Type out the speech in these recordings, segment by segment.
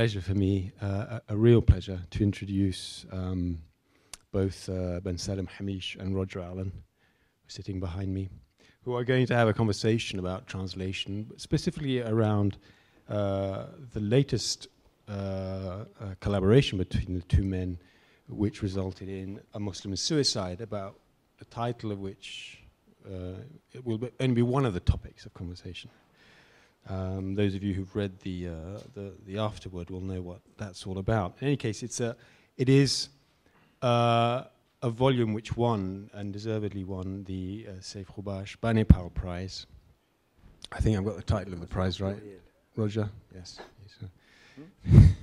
pleasure for me, uh, a, a, real pleasure, to introduce um, both uh, Ben Salem Himmich and Roger Allen, sitting behind me, who are going to have a conversation about translation, specifically around uh, the latest uh, uh, collaboration between the two men, which resulted in a Muslim suicide, about the title of which uh, it will be only be one of the topics of conversation. Um, those of you who've read the, uh, the, the afterword will know what that's all about. In any case, it's a, it is uh, a volume which won and deservedly won the uh, Saif Ghobash Banipal Prize. I think I've got the title of the prize right. Roger? Yes. yes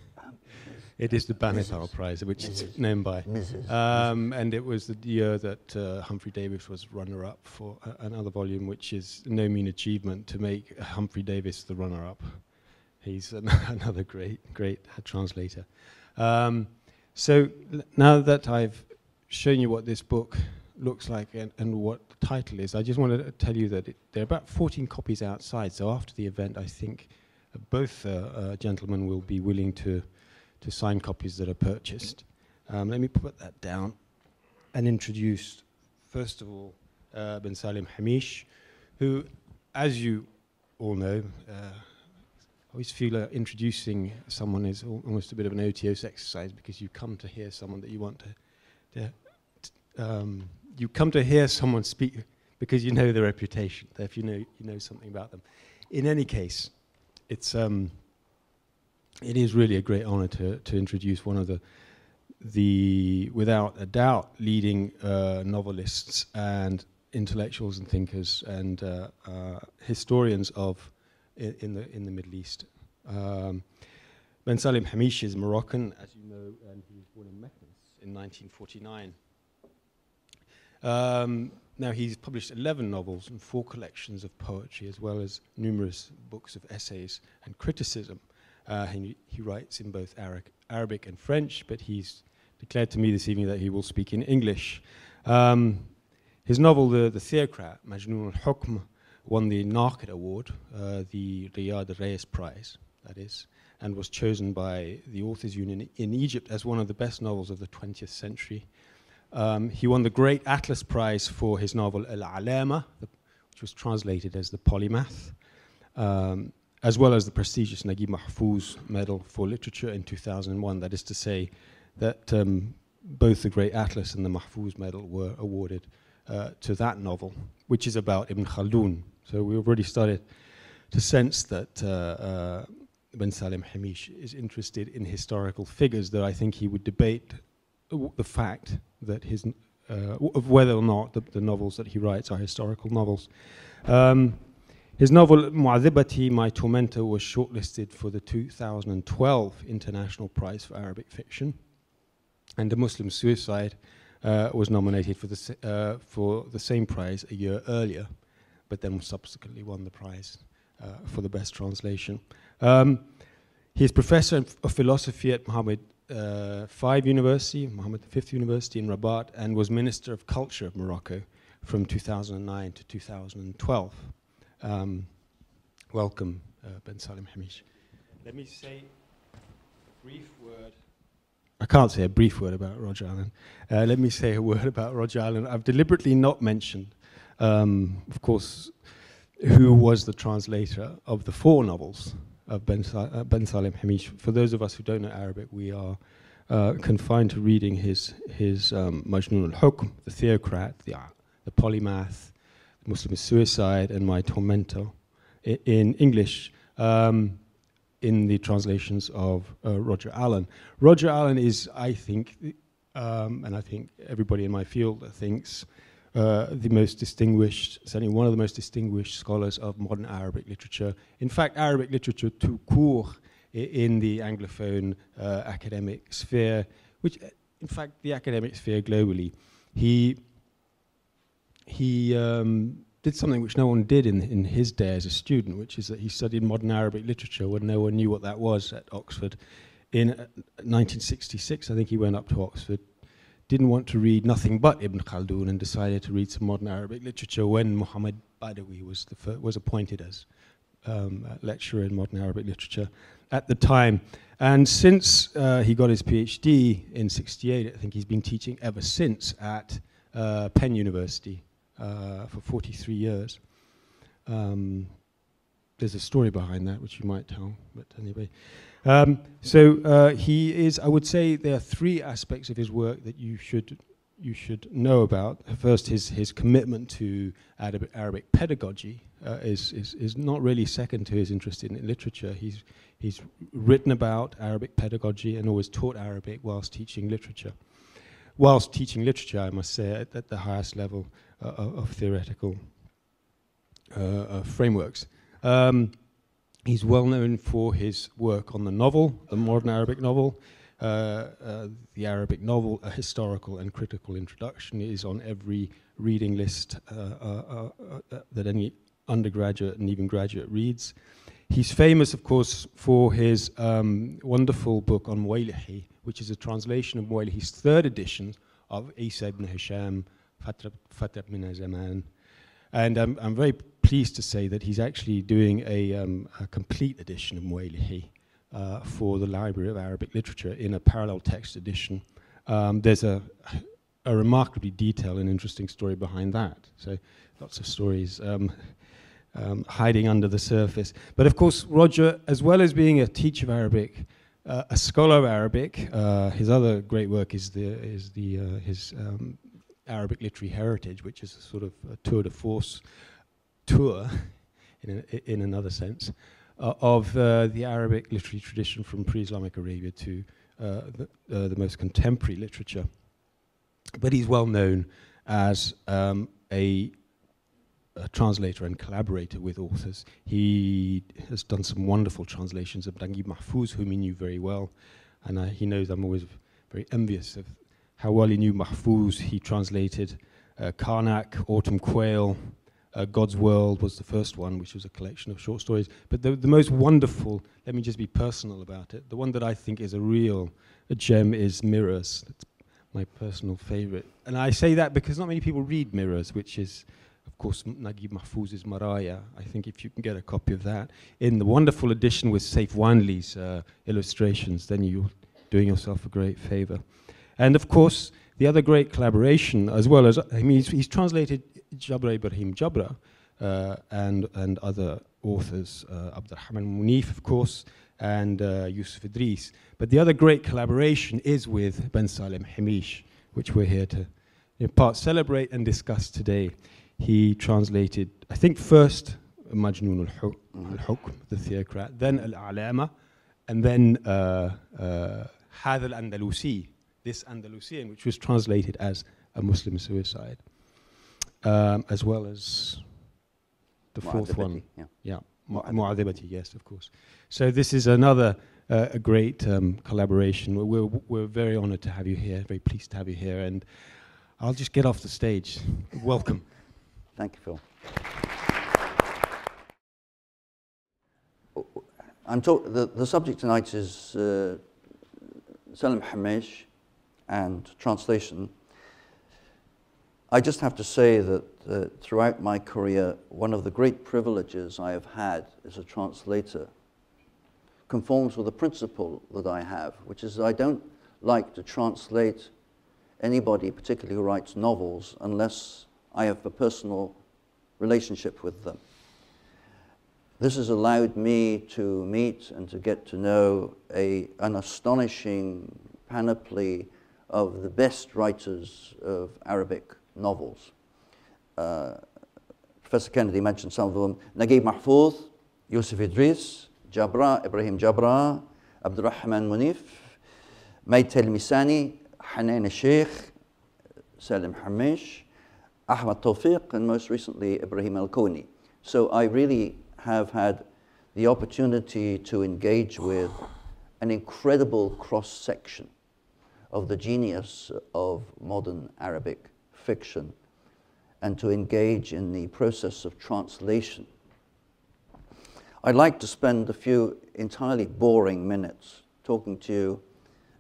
it is the Banipal Prize, which Mrs. is known by. Um, and it was the year that uh, Humphrey Davies was runner-up for uh, another volume, which is no mean achievement to make Humphrey Davies the runner-up. He's an another great, great translator. Um, so now that I've shown you what this book looks like and, and, what the title is, I just want to tell you that it, there are about 14 copies outside. So after the event, I think both uh, uh, gentlemen will be willing to to sign copies that are purchased. Um, let me put that down and introduce, first of all, uh, Ben Salem Himmich, who, as you all know, uh, I always feel uh, introducing someone is almost a bit of an OTOS exercise because you come to hear someone that you want to, to um, you come to hear someone speak because you know their reputation, if you know, you know something about them. In any case, it's, um, it is really a great honor to, to introduce one of the, the without a doubt, leading uh, novelists and intellectuals and thinkers and uh, uh, historians of in, the in the Middle East. Um, ben Salem Himmich is Moroccan, as you know, and he was born in Meknes in 1949. Um, now he's published 11 novels and four collections of poetry, as well as numerous books of essays and criticism. Uh, he, he, writes in both Arabic, Arabic, and French, but he's declared to me this evening that he will speak in English. Um, his novel, The, the Theocrat, Majnun al-Hukm, won the Naqid Award, uh, the Riyad Reis Prize, that is, and was chosen by the Authors Union in Egypt as one of the best novels of the 20th century. Um, he won the Great Atlas Prize for his novel Al-Alama, which was translated as The Polymath. Um, as well as the prestigious Naguib Mahfouz Medal for Literature in 2001. That is to say, that um, both the Great Atlas and the Mahfouz Medal were awarded uh, to that novel, which is about Ibn Khaldun. So we already started to sense that uh, uh, Salem Himmich is interested in historical figures, though I think he would debate the fact that his, uh, of whether or not the, the, novels that he writes are historical novels. Um, his novel Mu'adhibati, My Tormentor, was shortlisted for the 2012 International Prize for Arabic Fiction. And The Muslim Suicide uh, was nominated for the, uh, for the same prize a year earlier, but then subsequently won the prize uh, for the best translation. Um, he is professor of philosophy at Muhammad uh, V University, Muhammad V University in Rabat, and was Minister of Culture of Morocco from 2009 to 2012. Um, welcome, uh, Ben Salem Himmich. Let me say a brief word. I can't say a brief word about Roger Allen. Uh, let me say a word about Roger Allen. I've deliberately not mentioned, um, of course, who was the translator of the four novels of Ben, uh, ben Salem Himmich. For those of us who don't know Arabic, we are uh, confined to reading his, his um, Majnun al-Hukm, the Theocrat, the, the Polymath, Muslim Suicide and My Tormentor in English um, in the translations of uh, Roger Allen. Roger Allen is, I think, um, and I think everybody in my field thinks, uh, the most distinguished, certainly one of the most distinguished scholars of modern Arabic literature. In fact, Arabic literature tout court in the Anglophone uh, academic sphere, which, in fact, the academic sphere globally. He he um, did something which no one did in, in his day as a student, which is that he studied modern Arabic literature when no one knew what that was at Oxford. In 1966, uh, I think he went up to Oxford, didn't want to read nothing but Ibn Khaldun and decided to read some modern Arabic literature when Muhammad Badawi was, the was appointed as um, lecturer in modern Arabic literature at the time. And since uh, he got his PhD in 68, I think he's been teaching ever since at uh, Penn University uh, for 43 years. Um, there's a story behind that which you might tell, but anyway. Um, so uh, he is, I would say, there are three aspects of his work that you should you should know about. First, his his commitment to Arab Arabic pedagogy uh, is, is is not really second to his interest in literature. He's he's written about Arabic pedagogy and always taught Arabic whilst teaching literature. Whilst teaching literature, I must say, at, at the highest level of theoretical uh, uh, frameworks. Um, he's well known for his work on the novel, the modern Arabic novel. Uh, uh, the Arabic novel, A Historical and Critical Introduction, is on every reading list uh, that any undergraduate and even graduate reads. He's famous, of course, for his um, wonderful book on Muwaylihi, which is a translation of Muwaylihi's third edition of Isa ibn Hisham, Fatrat min Zaman. And um, I'm very pleased to say that he's actually doing a, um, a complete edition of Muwaylihi uh, for the Library of Arabic Literature in a parallel text edition. Um, there's a, a remarkably detailed and interesting story behind that. So lots of stories um, um, hiding under the surface. But of course, Roger, as well as being a teacher of Arabic, uh, a scholar of Arabic, uh, his other great work is the is the uh, his um, Arabic literary heritage, which is a sort of a tour de force tour, in, a, in another sense, uh, of uh, the Arabic literary tradition from pre-Islamic Arabia to uh, the, uh, the, most contemporary literature. But he's well known as um, a, a, translator and collaborator with authors. He has done some wonderful translations of Naguib Mahfouz, whom he knew very well, and uh, he knows I'm always very envious of how well he knew Mahfouz. He translated uh, Karnak, Autumn Quail, uh, God's World was the first one, which was a collection of short stories. But the, the most wonderful, let me just be personal about it, the one that I think is a real a gem is Mirrors. That's my personal favorite. And I say that because not many people read Mirrors, which is, of course, Naguib Mahfouz's Maraya. I think if you can get a copy of that in the wonderful edition with Seif Wanly's uh, illustrations, then you're doing yourself a great favor. And of course, the other great collaboration, as well as, I mean, he's, he's translated Jabra Ibrahim Jabra uh, and, and other authors, uh, Abdurrahman Munif, of course, and uh, Yusuf Idris. But the other great collaboration is with Ben Salem Himmich, which we're here to in part celebrate and discuss today. He translated, I think, first Majnun al-Hukm, the theocrat, then Al-A'lama, and then uh, uh, Hadha al-Andalusi, this Andalusian, which was translated as a Muslim suicide um, as well as the fourth one. Yeah. yeah. Mu'adhibati, yes, of course. So this is another uh, a great um, collaboration. We're, we're, we're very honored to have you here, very pleased to have you here. And I'll just get off the stage. Welcome. Thank you, Phil. I'm talk- the, the subject tonight is uh, Salem Himmich and translation. I just have to say that uh, throughout my career, one of the great privileges I have had as a translator conforms with a principle that I have, which is I don't like to translate anybody, particularly who writes novels, unless I have a personal relationship with them. This has allowed me to meet and to get to know a, an astonishing panoply of the best writers of Arabic novels. Uh, Professor Kennedy mentioned some of them. Naguib Mahfouz, Yusuf Idris, Jabra, Ibrahim Jabra, Abdurrahman Munif, May Telmisani, Hanan Sheikh, Salem Himmich, Ahmad Tawfiq, and most recently Ibrahim Al-Koni. So I really have had the opportunity to engage with an incredible cross-section of the genius of modern Arabic fiction and to engage in the process of translation. I'd like to spend a few entirely boring minutes talking to you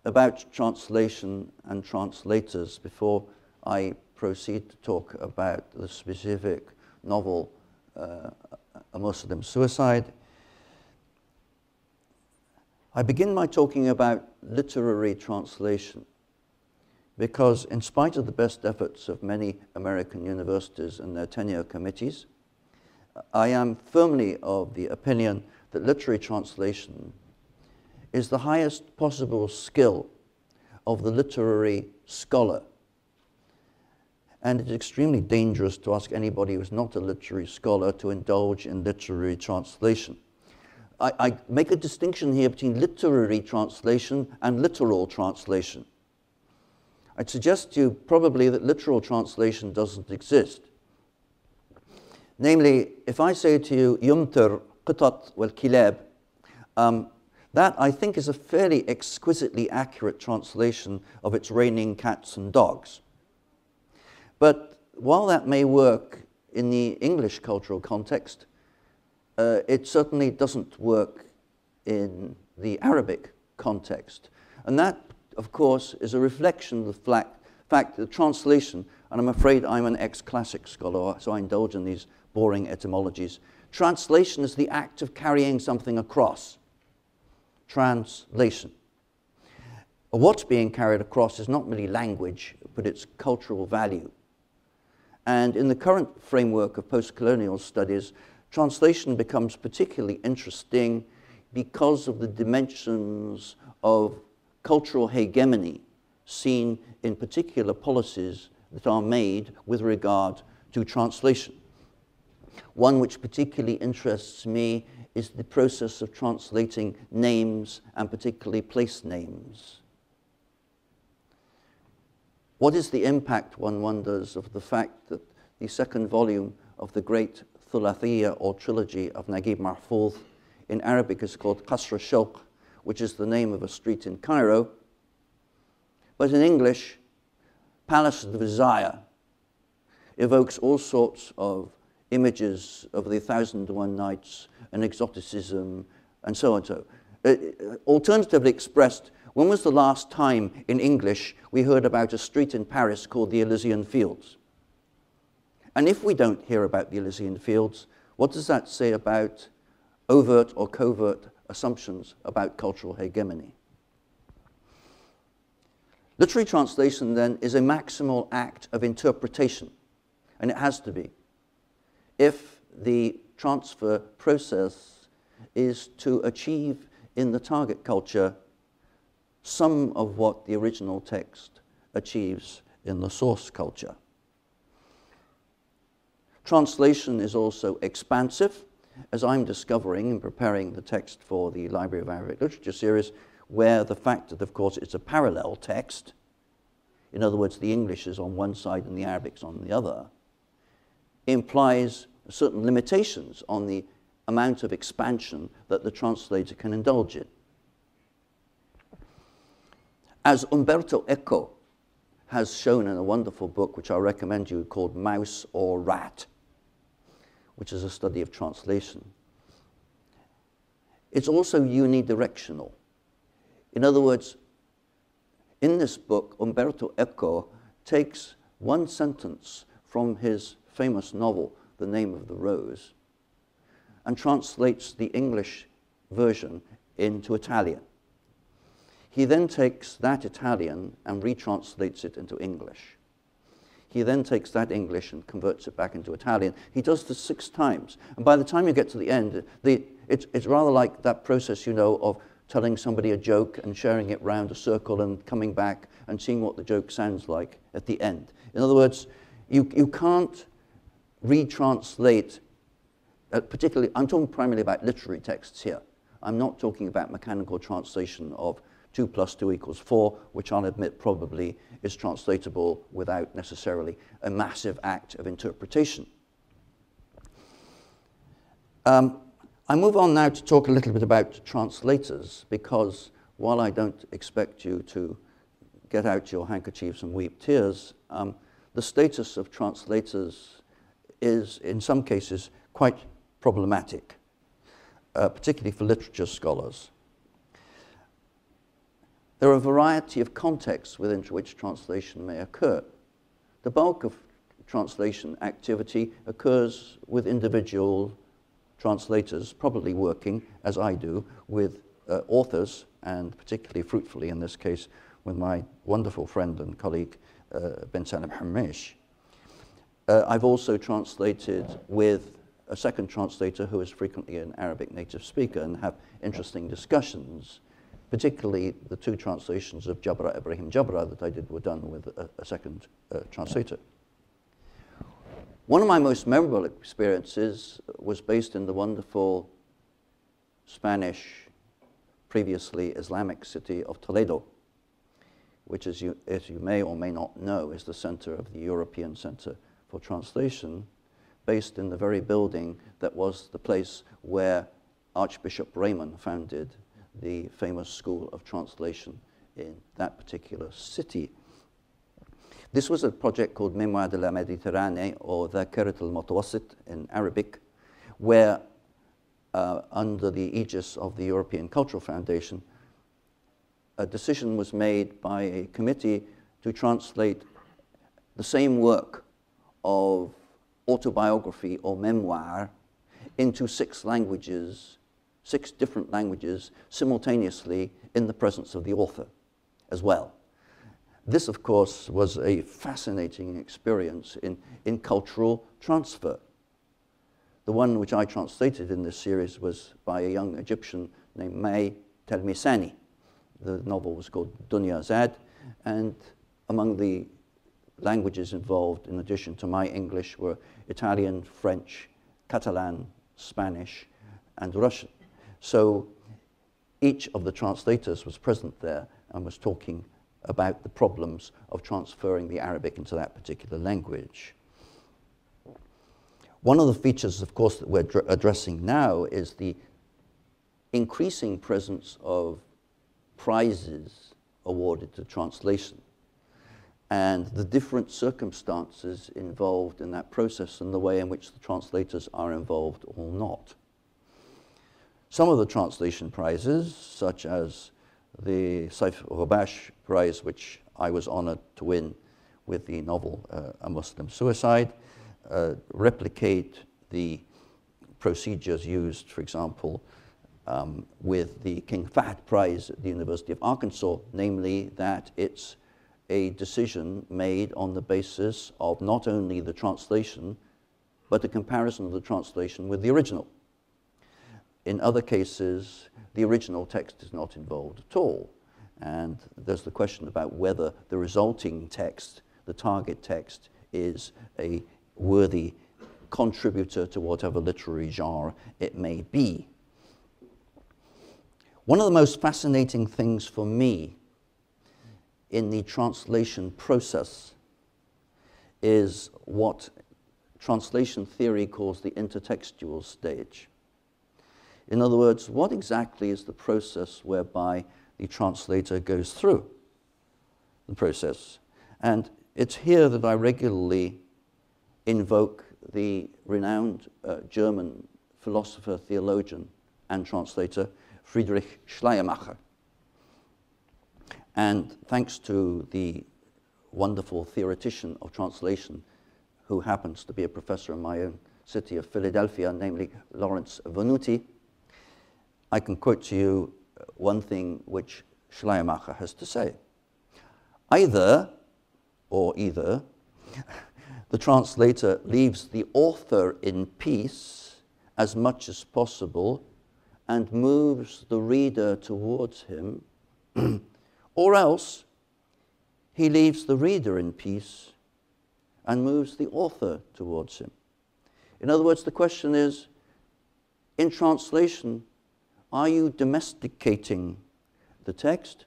about translation and translators before I proceed to talk about the specific novel uh, a Muslim suicide. I begin by talking about literary translation because, in spite of the best efforts of many American universities and their tenure committees, I am firmly of the opinion that literary translation is the highest possible skill of the literary scholar. And it's extremely dangerous to ask anybody who's not a literary scholar to indulge in literary translation. I, I make a distinction here between literary translation and literal translation. I'd suggest to you probably that literal translation doesn't exist. Namely, if I say to you, yumtir qitat wal kilab, um, that I think is a fairly exquisitely accurate translation of its raining cats and dogs. But while that may work in the English cultural context, uh, it certainly doesn't work in the Arabic context. And that, of course, is a reflection of the fact, fact that translation, and I'm afraid I'm an ex classic scholar, so I indulge in these boring etymologies. Translation is the act of carrying something across. Translation. What's being carried across is not merely language, but its cultural value. And in the current framework of post colonial studies, translation becomes particularly interesting because of the dimensions of cultural hegemony seen in particular policies that are made with regard to translation. One which particularly interests me is the process of translating names and particularly place names. What is the impact, one wonders, of the fact that the second volume of the great Thulathiyya or trilogy of Naguib Mahfouz in Arabic is called Qasr Shawq, which is the name of a street in Cairo. But in English, Palace of Desire evokes all sorts of images of the Thousand and One Nights and exoticism and so on. So, uh, alternatively expressed, when was the last time in English we heard about a street in Paris called the Elysian Fields? And if we don't hear about the Elysian Fields, what does that say about overt or covert assumptions about cultural hegemony? Literary translation, then, is a maximal act of interpretation, and it has to be, if the transfer process is to achieve in the target culture some of what the original text achieves in the source culture. Translation is also expansive, as I'm discovering in preparing the text for the Library of Arabic Literature series, where the fact that, of course, it's a parallel text, in other words, the English is on one side and the Arabic's on the other, implies certain limitations on the amount of expansion that the translator can indulge in. As Umberto Eco has shown in a wonderful book, which I recommend you, called Mouse or Rat, which is a study of translation. It's also unidirectional. In other words, in this book, Umberto Eco takes one sentence from his famous novel, The Name of the Rose, and translates the English version into Italian. He then takes that Italian and retranslates it into English. He then takes that English and converts it back into Italian. He does this six times. And by the time you get to the end, the, it's, it's rather like that process, you know, of telling somebody a joke and sharing it round a circle and coming back and seeing what the joke sounds like at the end. In other words, you, you can't retranslate, uh, particularly, I'm talking primarily about literary texts here. I'm not talking about mechanical translation of 2 plus 2 equals 4, which I'll admit probably is translatable without necessarily a massive act of interpretation. Um, I move on now to talk a little bit about translators, because while I don't expect you to get out your handkerchiefs and weep tears, um, the status of translators is, in some cases, quite problematic, uh, particularly for literature scholars. There are a variety of contexts within which translation may occur. The bulk of translation activity occurs with individual translators, probably working, as I do, with uh, authors, and particularly fruitfully in this case, with my wonderful friend and colleague, uh, Ben Salem Himmich. Uh, I've also translated with a second translator who is frequently an Arabic native speaker and have interesting discussions. Particularly the two translations of Jabra Ibrahim Jabra that I did were done with a, a second uh, translator. One of my most memorable experiences was based in the wonderful Spanish, previously Islamic city of Toledo, which, as you, as you may or may not know, is the center of the European Center for Translation, based in the very building that was the place where Archbishop Raymond founded the famous School of Translation in that particular city. This was a project called Mémoire de la Méditerranée, or Dhakarat al-Mutawassit in Arabic, where uh, under the aegis of the European Cultural Foundation, a decision was made by a committee to translate the same work of autobiography or memoir into six languages, six different languages, simultaneously in the presence of the author as well. This, of course, was a fascinating experience in, in cultural transfer. The one which I translated in this series was by a young Egyptian named May Telmisani. The novel was called Dunya Zad, and among the languages involved, in addition to my English, were Italian, French, Catalan, Spanish, and Russian. So each of the translators was present there and was talking about the problems of transferring the Arabic into that particular language. One of the features, of course, that we're addressing now is the increasing presence of prizes awarded to translation and the different circumstances involved in that process and the way in which the translators are involved or not. Some of the translation prizes, such as the Saif Ghobash Prize, which I was honored to win with the novel uh, A Muslim Suicide, uh, replicate the procedures used, for example, um, with the King Fahd Prize at the University of Arkansas, namely that it's a decision made on the basis of not only the translation, but a comparison of the translation with the original. In other cases, the original text is not involved at all. And there's the question about whether the resulting text, the target text, is a worthy contributor to whatever literary genre it may be. One of the most fascinating things for me in the translation process is what translation theory calls the intertextual stage. In other words, what exactly is the process whereby the translator goes through the process? And it's here that I regularly invoke the renowned uh, German philosopher, theologian, and translator Friedrich Schleiermacher. And thanks to the wonderful theoretician of translation who happens to be a professor in my own city of Philadelphia, namely Lawrence Venuti, I can quote to you uh, one thing which Schleiermacher has to say. Either, or either, the translator leaves the author in peace as much as possible and moves the reader towards him Or else he leaves the reader in peace and moves the author towards him. In other words, the question is in translation, are you domesticating the text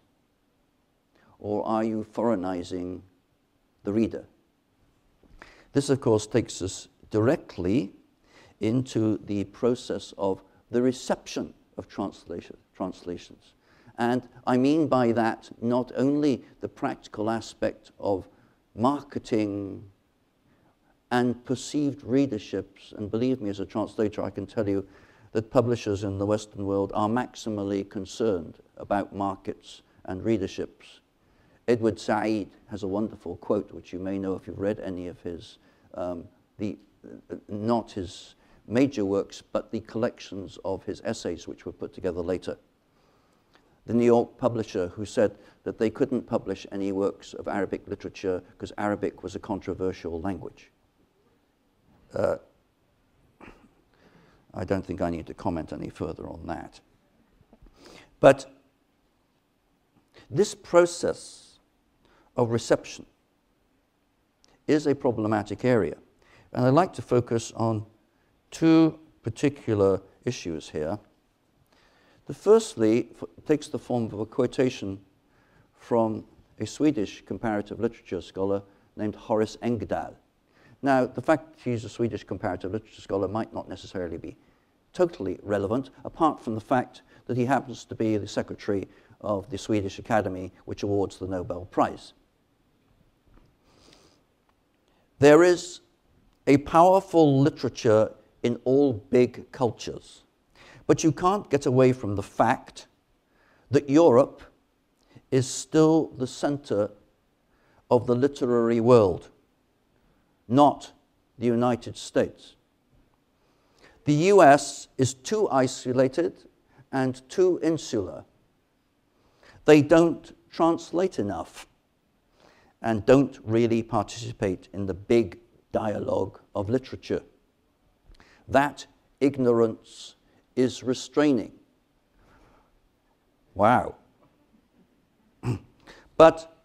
or are you foreignizing the reader? This, of course, takes us directly into the process of the reception of translation, translations. And I mean by that not only the practical aspect of marketing and perceived readerships, and believe me, as a translator, I can tell you that publishers in the Western world are maximally concerned about markets and readerships. Edward Said has a wonderful quote, which you may know if you've read any of his, um, the, not his major works, but the collections of his essays, which were put together later. The New York publisher who said that they couldn't publish any works of Arabic literature because Arabic was a controversial language. Uh, I don't think I need to comment any further on that. But this process of reception is a problematic area. And I'd like to focus on two particular issues here. The firstly takes the form of a quotation from a Swedish comparative literature scholar named Horace Engdahl. Now, the fact he's a Swedish comparative literature scholar might not necessarily be totally relevant, apart from the fact that he happens to be the secretary of the Swedish Academy, which awards the Nobel Prize. There is a powerful literature in all big cultures, but you can't get away from the fact that Europe is still the center of the literary world, not the United States. The US is too isolated and too insular. They don't translate enough and don't really participate in the big dialogue of literature. That ignorance is restraining. Wow. but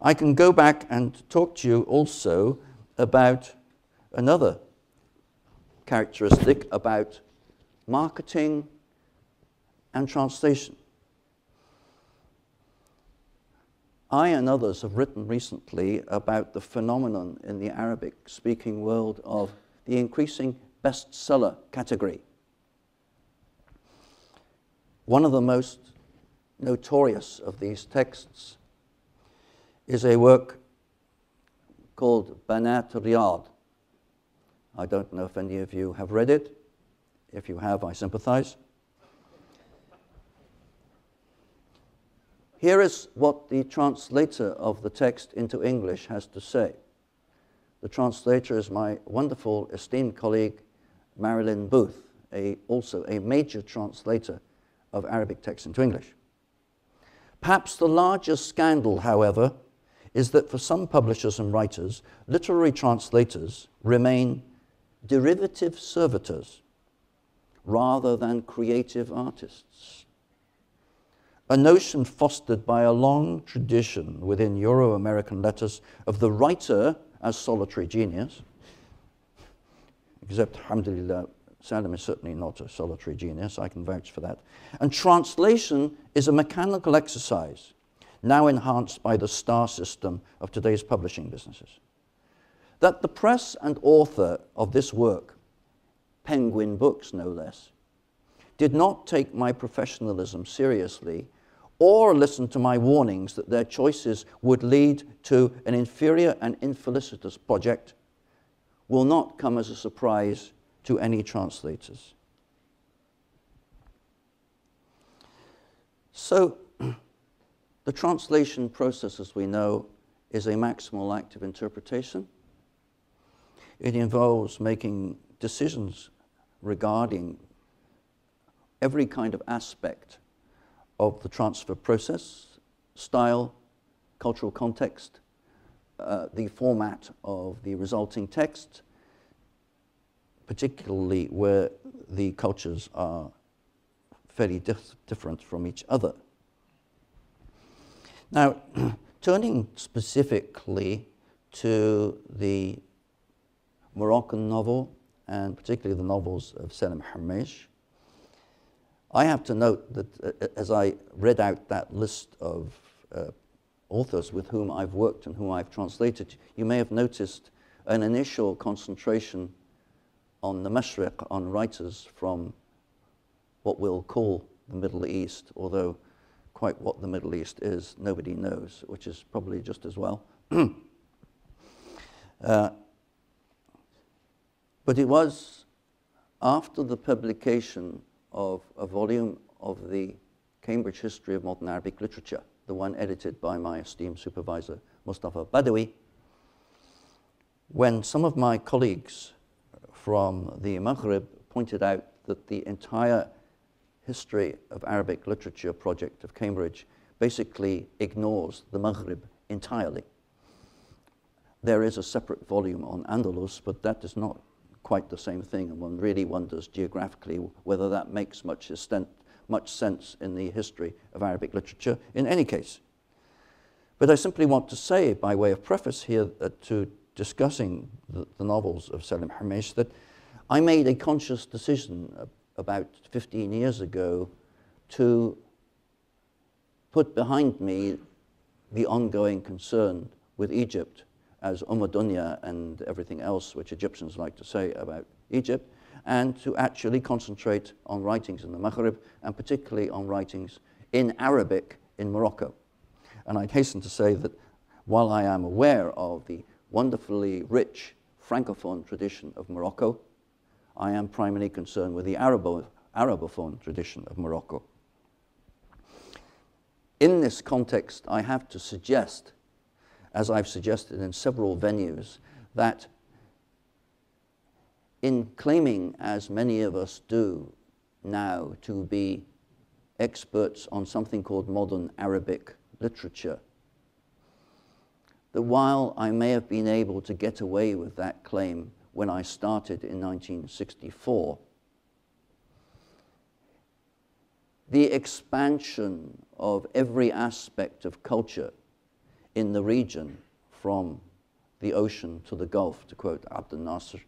I can go back and talk to you also about another characteristic about marketing and translation. I and others have written recently about the phenomenon in the Arabic speaking world of the increasing bestseller category. One of the most notorious of these texts is a work called Banat Riyadh. I don't know if any of you have read it. If you have, I sympathize. Here is what the translator of the text into English has to say. The translator is my wonderful, esteemed colleague, Marilyn Booth, a, also a major translator of Arabic texts into English. Perhaps the largest scandal, however, is that for some publishers and writers, literary translators remain derivative servitors rather than creative artists a notion fostered by a long tradition within Euro American letters of the writer as solitary genius, except, alhamdulillah, Salim is certainly not a solitary genius, I can vouch for that. And translation is a mechanical exercise, now enhanced by the star system of today's publishing businesses. That the press and author of this work, Penguin Books no less, did not take my professionalism seriously or listen to my warnings that their choices would lead to an inferior and infelicitous project will not come as a surprise to any translators. So, the translation process, as we know, is a maximal act of interpretation. It involves making decisions regarding every kind of aspect of the transfer process, style, cultural context, uh, the format of the resulting text, particularly where the cultures are fairly dif different from each other. Now, turning specifically to the Moroccan novel, and particularly the novels of Salem Himmich, I have to note that uh, uh, as I read out that list of uh, authors with whom I've worked and whom I've translated, you may have noticed an initial concentration on the Mashriq, on writers from what we'll call the Middle East, although quite what the Middle East is, nobody knows, which is probably just as well. uh, but it was after the publication of a volume of the Cambridge History of Modern Arabic Literature, the one edited by my esteemed supervisor, Mustafa Badawi, when some of my colleagues from the Maghrib pointed out that the entire History of Arabic Literature project of Cambridge basically ignores the Maghrib entirely. There is a separate volume on Andalus, but that is not quite the same thing, and one really wonders geographically whether that makes much, much sense in the history of Arabic literature in any case. But I simply want to say, by way of preface here uh, to discussing the, the, novels of Salem Himmich, that I made a conscious decision uh, about 15 years ago to put behind me the ongoing concern with Egypt as Umm Dunya and everything else which Egyptians like to say about Egypt, and to actually concentrate on writings in the Maghrib and particularly on writings in Arabic in Morocco. And I'd hasten to say that while I am aware of the wonderfully rich Francophone tradition of Morocco, I am primarily concerned with the Arabo, Arabophone tradition of Morocco. In this context, I have to suggest, as I've suggested in several venues, that in claiming, as many of us do now, to be experts on something called modern Arabic literature, that while I may have been able to get away with that claim when I started in 1964, the expansion of every aspect of culture in the region, from the ocean to the Gulf, to quote Abdel Nasser,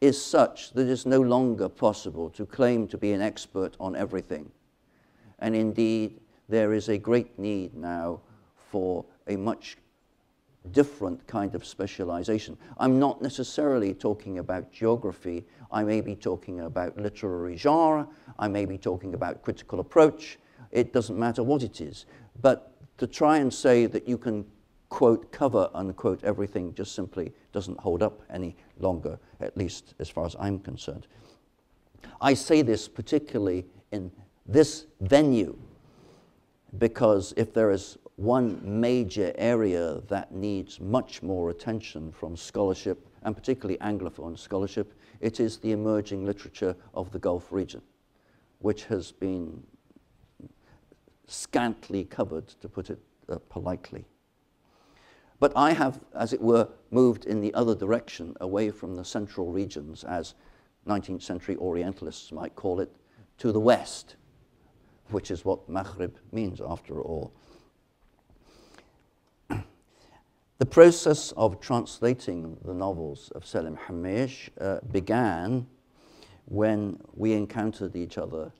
is such that it's no longer possible to claim to be an expert on everything. And indeed, there is a great need now for a much different kind of specialization. I'm not necessarily talking about geography. I may be talking about literary genre. I may be talking about critical approach. It doesn't matter what it is. But to try and say that you can quote, cover, unquote, everything just simply doesn't hold up any longer, at least as far as I'm concerned. I say this particularly in this venue because if there is one major area that needs much more attention from scholarship, and particularly Anglophone scholarship, it is the emerging literature of the Gulf region, which has been scantily covered, to put it uh, politely. But I have, as it were, moved in the other direction, away from the central regions, as 19th century Orientalists might call it, to the west, which is what Maghrib means after all. The process of translating the novels of Salem Himmich uh, began when we encountered each other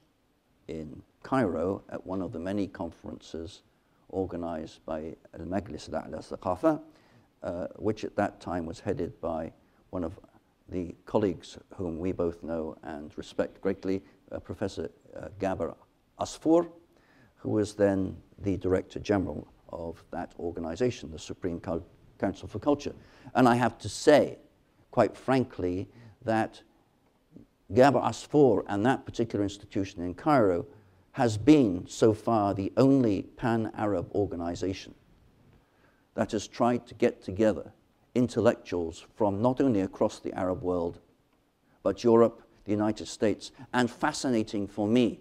in Cairo at one of the many conferences organized by Al Majlis Al Thaqafa, uh, which at that time was headed by one of the colleagues whom we both know and respect greatly, uh, Professor uh, Gaber Asfour, who was then the Director General of that organization, the Supreme Council for Culture. And I have to say, quite frankly, that Gaber Asfour and that particular institution in Cairo has been so far the only pan Arab organization that has tried to get together intellectuals from not only across the Arab world, but Europe, the United States, and fascinating for me,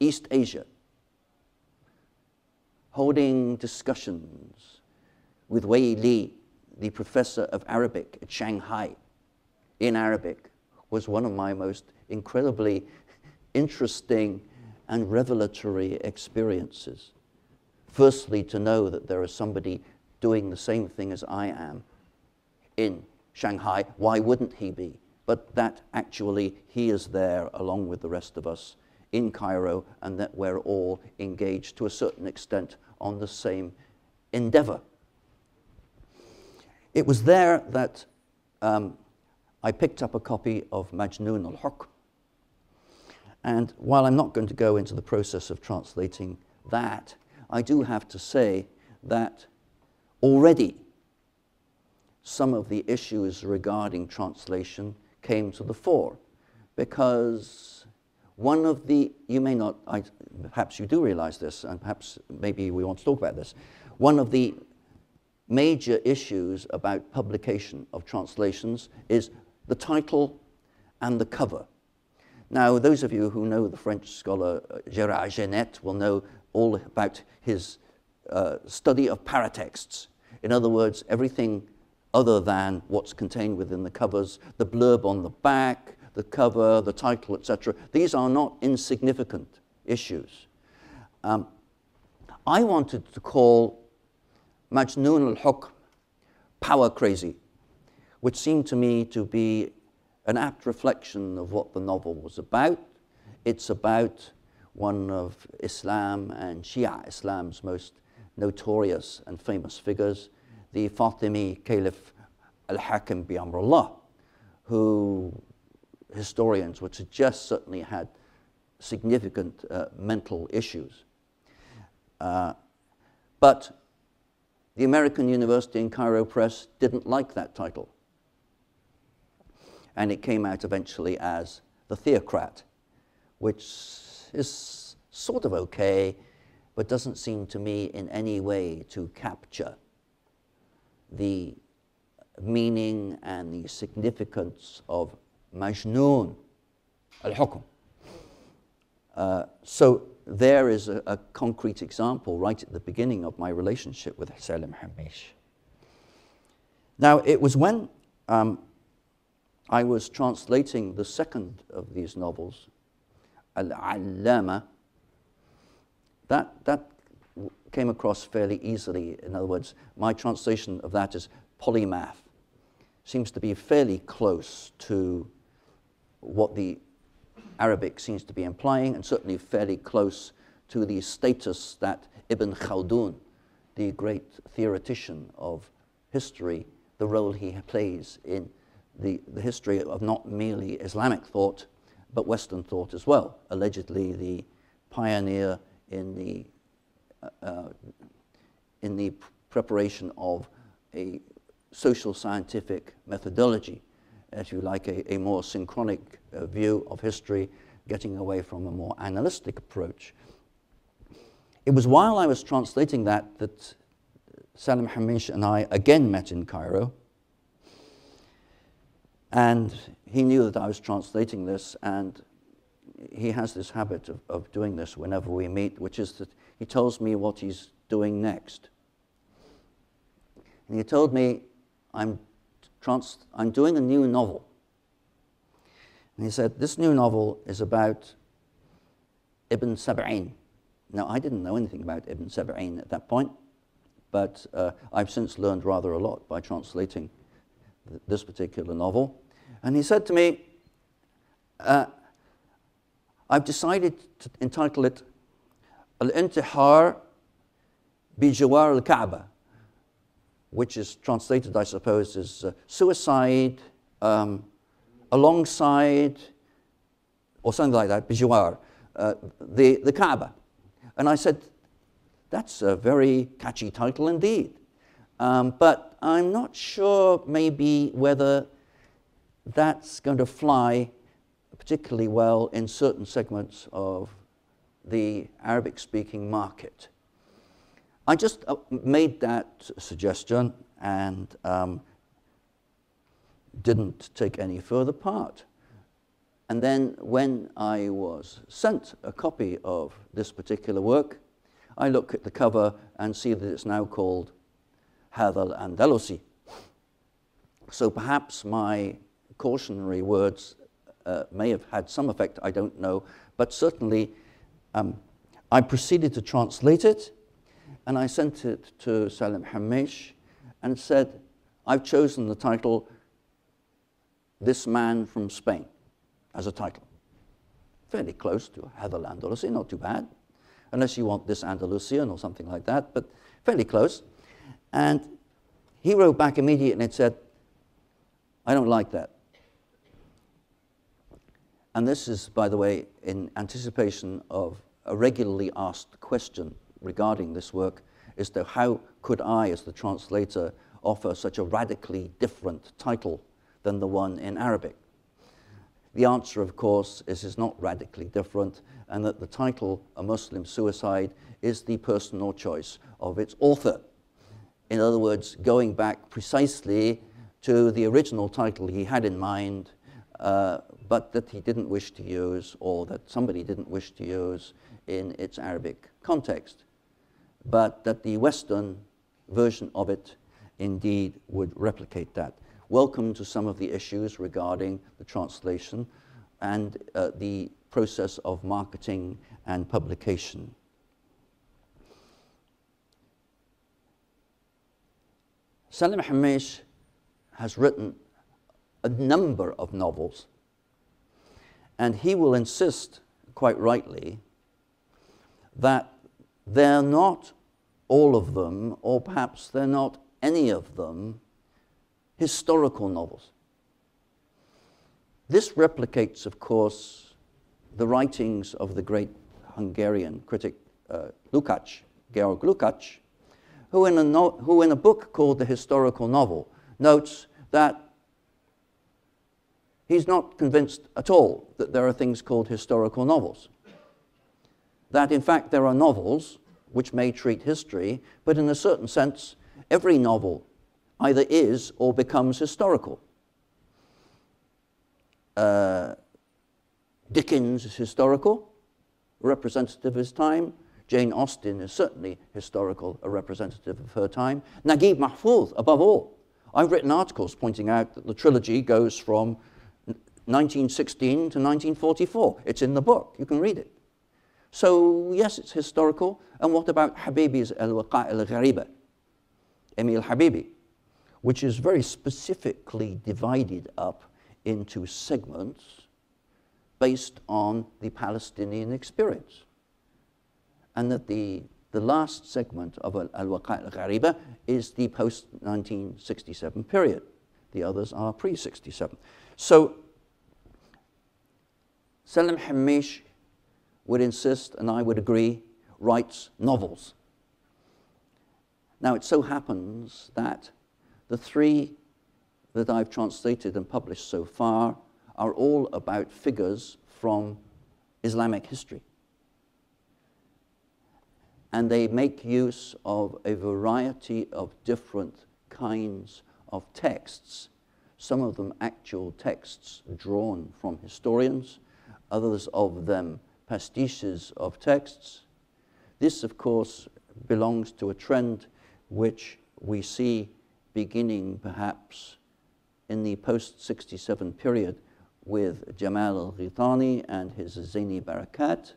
East Asia, holding discussions with Wei Li, the professor of Arabic at Shanghai, in Arabic, was one of my most incredibly interesting and revelatory experiences. Firstly, to know that there is somebody doing the same thing as I am in Shanghai. Why wouldn't he be? But that actually he is there along with the rest of us in Cairo and that we're all engaged to a certain extent on the same endeavor. It was there that um, I picked up a copy of Majnun al Hukm and while I'm not going to go into the process of translating that, I do have to say that already some of the issues regarding translation came to the fore because one of the, you may not, I, perhaps you do realize this, and perhaps maybe we want to talk about this. One of the major issues about publication of translations is the title, and the cover. Now, those of you who know the French scholar uh, Gérard Genette will know all about his uh, study of paratexts. In other words, everything other than what's contained within the covers, the blurb on the back, the cover, the title, etc. These are not insignificant issues. Um, I wanted to call Majnun al-Hukm power crazy, which seemed to me to be an apt reflection of what the novel was about. It's about one of Islam and Shia Islam's most notorious and famous figures, the Fatimi Caliph al-Hakim bi Amrullah, who historians would suggest certainly had significant uh, mental issues. Uh, but the American University in Cairo Press didn't like that title. And it came out eventually as The Theocrat, which is sort of okay, but doesn't seem to me in any way to capture the meaning and the significance of Majnun al-Hukm. Uh, so there is a, a, concrete example right at the beginning of my relationship with Salem Himmich. Now, it was when um, I was translating the second of these novels, Al-Allama, that, that came across fairly easily. In other words, my translation of that is polymath. Seems to be fairly close to what the Arabic seems to be implying, and certainly fairly close to the status that Ibn Khaldun, the great theoretician of history, the role he plays in the, the history of not merely Islamic thought, but Western thought as well. Allegedly, the pioneer in the, uh, uh in the preparation of a social scientific methodology if you like, a, a more synchronic uh, view of history, getting away from a more analytic approach. It was while I was translating that that Salem Himmich and I again met in Cairo. And he knew that I was translating this, and he has this habit of, of doing this whenever we meet, which is that he tells me what he's doing next. And he told me, I'm trans- I'm doing a new novel. And he said, This new novel is about Ibn Sab'in. Now, I didn't know anything about Ibn Sab'in at that point, but uh, I've since learned rather a lot by translating th- this particular novel. And he said to me, uh, I've decided to entitle it Al-Intihar bi Jawar al-Kaaba which is translated, I suppose, as uh, suicide um, alongside, or something like that, bijouar, uh, the, the Kaaba. And I said, that's a very catchy title indeed. Um, but I'm not sure maybe whether that's going to fly particularly well in certain segments of the Arabic speaking market. I just uh, made that suggestion and um, didn't take any further part. And then when I was sent a copy of this particular work, I look at the cover and see that it's now called Hadha al-Andalusi. So perhaps my cautionary words uh, may have had some effect, I don't know, but certainly um, I proceeded to translate it and I sent it to Salem Himmich and said, I've chosen the title This Man from Spain as a title. Fairly close to Hadha al-Andalusi, not too bad, unless you want this Andalusian or something like that, but fairly close. And he wrote back immediately and said, I don't like that. And this is, by the way, in anticipation of a regularly asked question regarding this work is to how could I, as the translator, offer such a radically different title than the one in Arabic? The answer, of course, is it's not radically different, and that the title, A Muslim Suicide, is the personal choice of its author. In other words, going back precisely to the original title he had in mind, uh, but that he didn't wish to use, or that somebody didn't wish to use in its Arabic context, but that the Western version of it indeed would replicate that. Welcome to some of the issues regarding the translation and uh, the process of marketing and publication. Salem Himmich has written a number of novels, and he will insist, quite rightly, that they're not all of them, or perhaps they're not any of them, historical novels. This replicates, of course, the writings of the great Hungarian critic uh, Lukács, Georg Lukács, who in, a no- who in a book called The Historical Novel notes that he's not convinced at all that there are things called historical novels. That in fact there are novels which may treat history, but in a certain sense, every novel either is or becomes historical. Uh, Dickens is historical, representative of his time. Jane Austen is certainly historical, a representative of her time. Naguib Mahfouz, above all. I've written articles pointing out that the trilogy goes from 1916 to 1944. It's in the book, you can read it. So, yes, it's historical. And what about Habibi's Al Waqa' al Ghariba, Emil Habibi, which is very specifically divided up into segments based on the Palestinian experience? And that the, the last segment of Al Waqa' al Ghariba is the post 1967 period. The others are pre 67. So, Salem Himmich would insist, and I would agree, writes novels. Now, it so happens that the three that I've translated and published so far are all about figures from Islamic history. And they make use of a variety of different kinds of texts, some of them actual texts drawn from historians, others of them pastiches of texts. This, of course, belongs to a trend which we see beginning perhaps in the post 67 period with Jamal al and his Zini Barakat,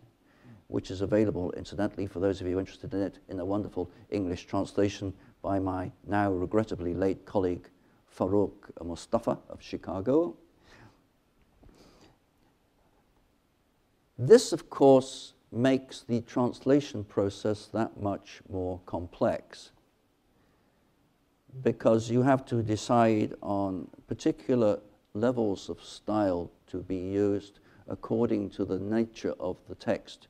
which is available, incidentally, for those of you interested in it, in a wonderful English translation by my now regrettably late colleague Farouk Mustafa of Chicago. This, of course, makes the translation process that much more complex because you have to decide on particular levels of style to be used according to the nature of the text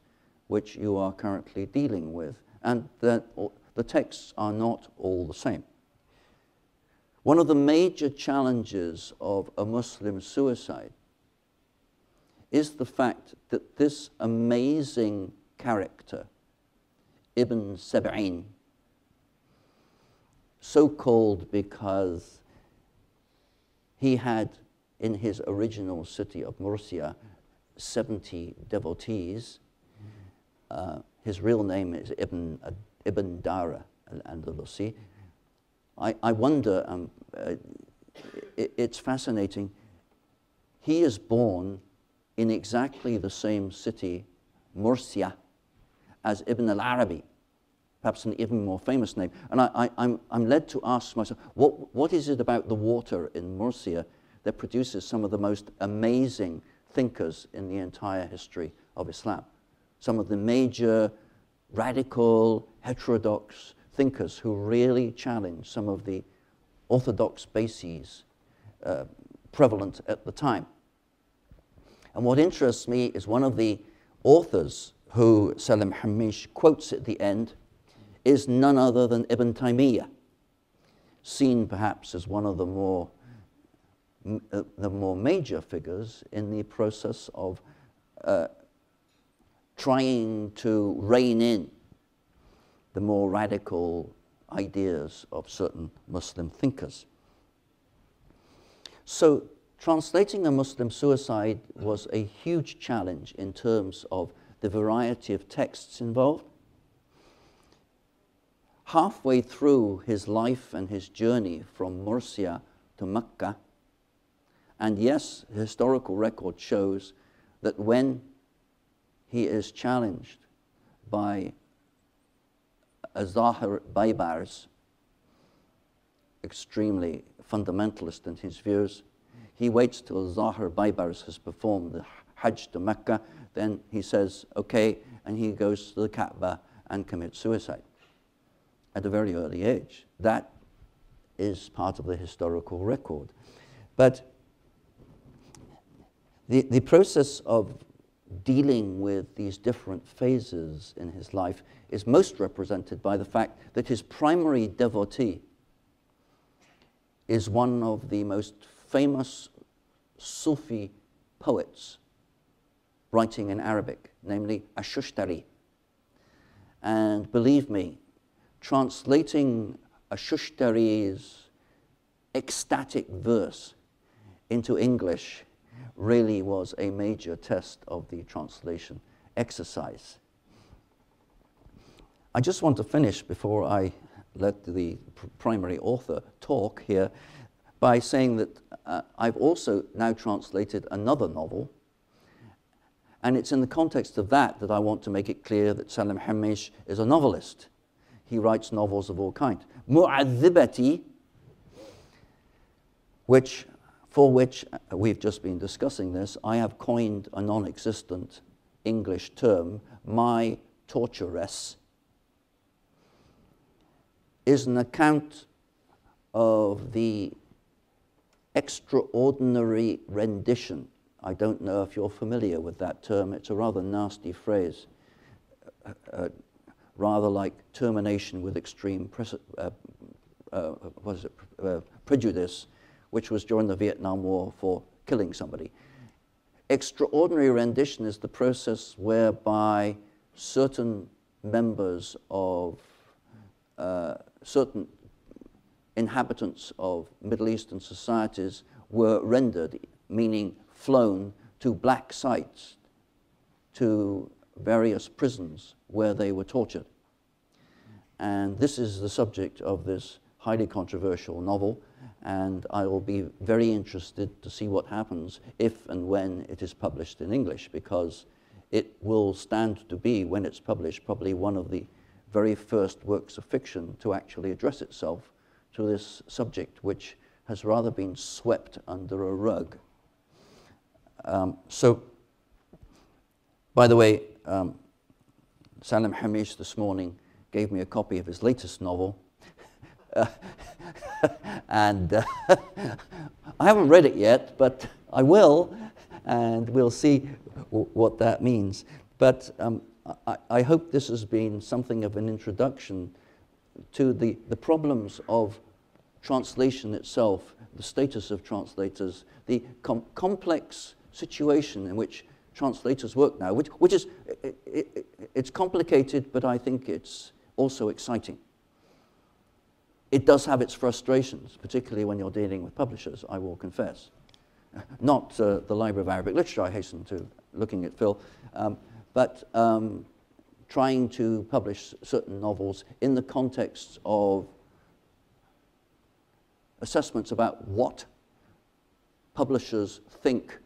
which you are currently dealing with, and that the texts are not all the same. One of the major challenges of a Muslim suicide is the fact that this amazing character, Ibn Sab'in, so called because he had in his original city of Murcia 70 devotees. Uh, his real name is Ibn, uh, Ibn Dara al-Andalusi. I, I wonder, um, uh, it, it's fascinating, he is born in exactly the same city, Murcia, as Ibn al-Arabi, perhaps an even more famous name. And I, am I'm, I'm led to ask myself, what, what is it about the water in Murcia that produces some of the most amazing thinkers in the entire history of Islam? Some of the major radical, heterodox thinkers who really challenge some of the orthodox bases uh, prevalent at the time. And what interests me is one of the authors who Salem Himmich quotes at the end is none other than Ibn Taymiyyah, seen perhaps as one of the more, uh, the more major figures in the process of uh, trying to rein in the more radical ideas of certain Muslim thinkers. So translating a Muslim suicide was a huge challenge in terms of the variety of texts involved. Halfway through his life and his journey from Murcia to Mecca, and yes, the historical record shows that when he is challenged by Zahir Baybars, extremely fundamentalist in his views, he waits till Zahir Baybars has performed the Hajj to Mecca, then he says, okay, and he goes to the Kaaba and commits suicide at a very early age. That is part of the historical record. But the, the process of dealing with these different phases in his life is most represented by the fact that his primary devotee is one of the most famous Sufi poets writing in Arabic, namely Ashushtari. And believe me, translating Ashushtari's ecstatic verse into English really was a major test of the translation exercise. I just want to finish before I let the pr primary author talk here by saying that uh, I've also now translated another novel. And it's in the context of that that I want to make it clear that Salem Himmich is a novelist. He writes novels of all kinds. Mu'adhibati, which, for which uh, we've just been discussing this, I have coined a non existent English term, my torturess, is an account of the extraordinary rendition. I don't know if you're familiar with that term. It's a rather nasty phrase, uh, uh, rather like termination with extreme uh, uh, it, uh, prejudice, which was during the Vietnam War for killing somebody. Extraordinary rendition is the process whereby certain members of certain inhabitants of Middle Eastern societies were rendered, meaning flown to black sites, to various prisons where they were tortured. And this is the subject of this highly controversial novel, and I will be very interested to see what happens if and when it is published in English, because it will stand to be, when it's published, probably one of the very first works of fiction to actually address itself to this subject, which has rather been swept under a rug. Um, so, by the way, um, Salem Himmich this morning gave me a copy of his latest novel. and uh, I haven't read it yet, but I will, and we'll see what that means. But um, I, I, hope this has been something of an introduction to the, the problems of translation itself, the status of translators, the com complex situation in which translators work now, which, which is, it, it, it's complicated, but I think it's also exciting. It does have its frustrations, particularly when you're dealing with publishers, I will confess. Not uh, the Library of Arabic Literature, I hasten to, looking at Phil, um, but um, trying to publish certain novels in the context of assessments about what publishers think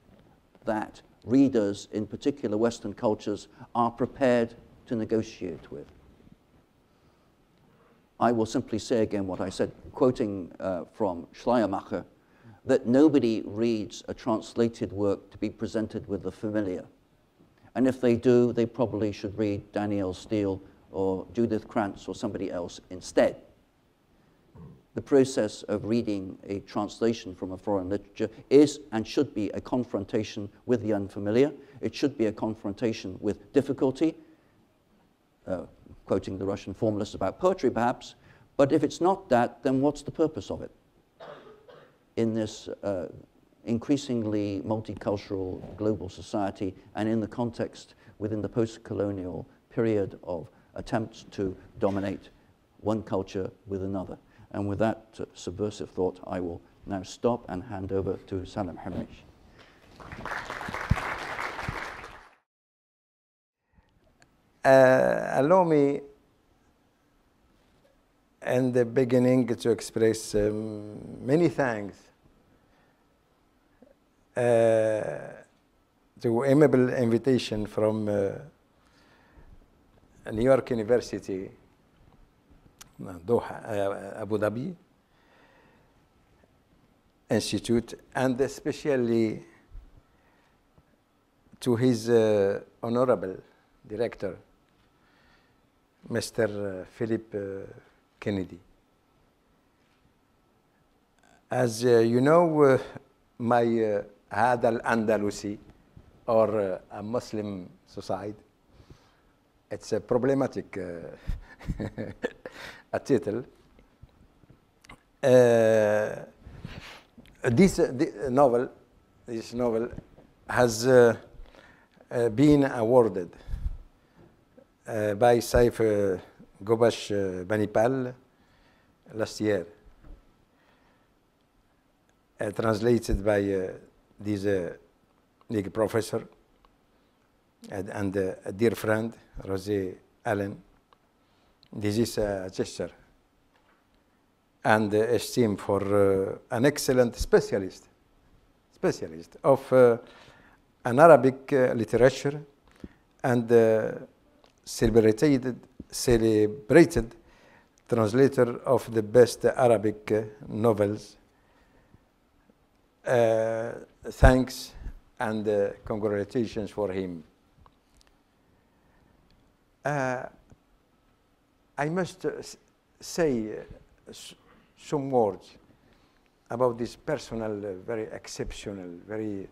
that readers in particular Western cultures are prepared to negotiate with. I will simply say again what I said, quoting uh, from Schleiermacher, that nobody reads a translated work to be presented with the familiar. And if they do, they probably should read Danielle Steel or Judith Krantz or somebody else instead the process of reading a translation from a foreign literature is and should be a confrontation with the unfamiliar. It should be a confrontation with difficulty, uh, quoting the Russian formalists about poetry perhaps, but if it's not that, then what's the purpose of it in this uh, increasingly multicultural global society and in the context within the post-colonial period of attempts to dominate one culture with another. And with that subversive thought, I will now stop and hand over to Salem Himmich. Uh, allow me in the beginning to express um, many thanks uh, to amiable invitation from uh, New York University, Doha, uh, Abu Dhabi Institute, and especially to his uh, honorable director, Mr. Philip uh, Kennedy. As uh, you know, uh, my uh, هذا الأندلسي or uh, a Muslim society, it's a problematic a title. Uh, this, uh, novel, this novel has uh, been awarded by Saif Ghobash Banipal last year, translated by this big professor and, and a dear friend, Roger Allen. This is a gesture and uh, esteem for uh, an excellent specialist, specialist of uh, an Arabic uh, literature and uh, celebrated, celebrated translator of the best Arabic uh, novels. Uh, thanks and uh, congratulations for him. Uh, I must uh, say uh, some words about this personal, uh, very exceptional, very,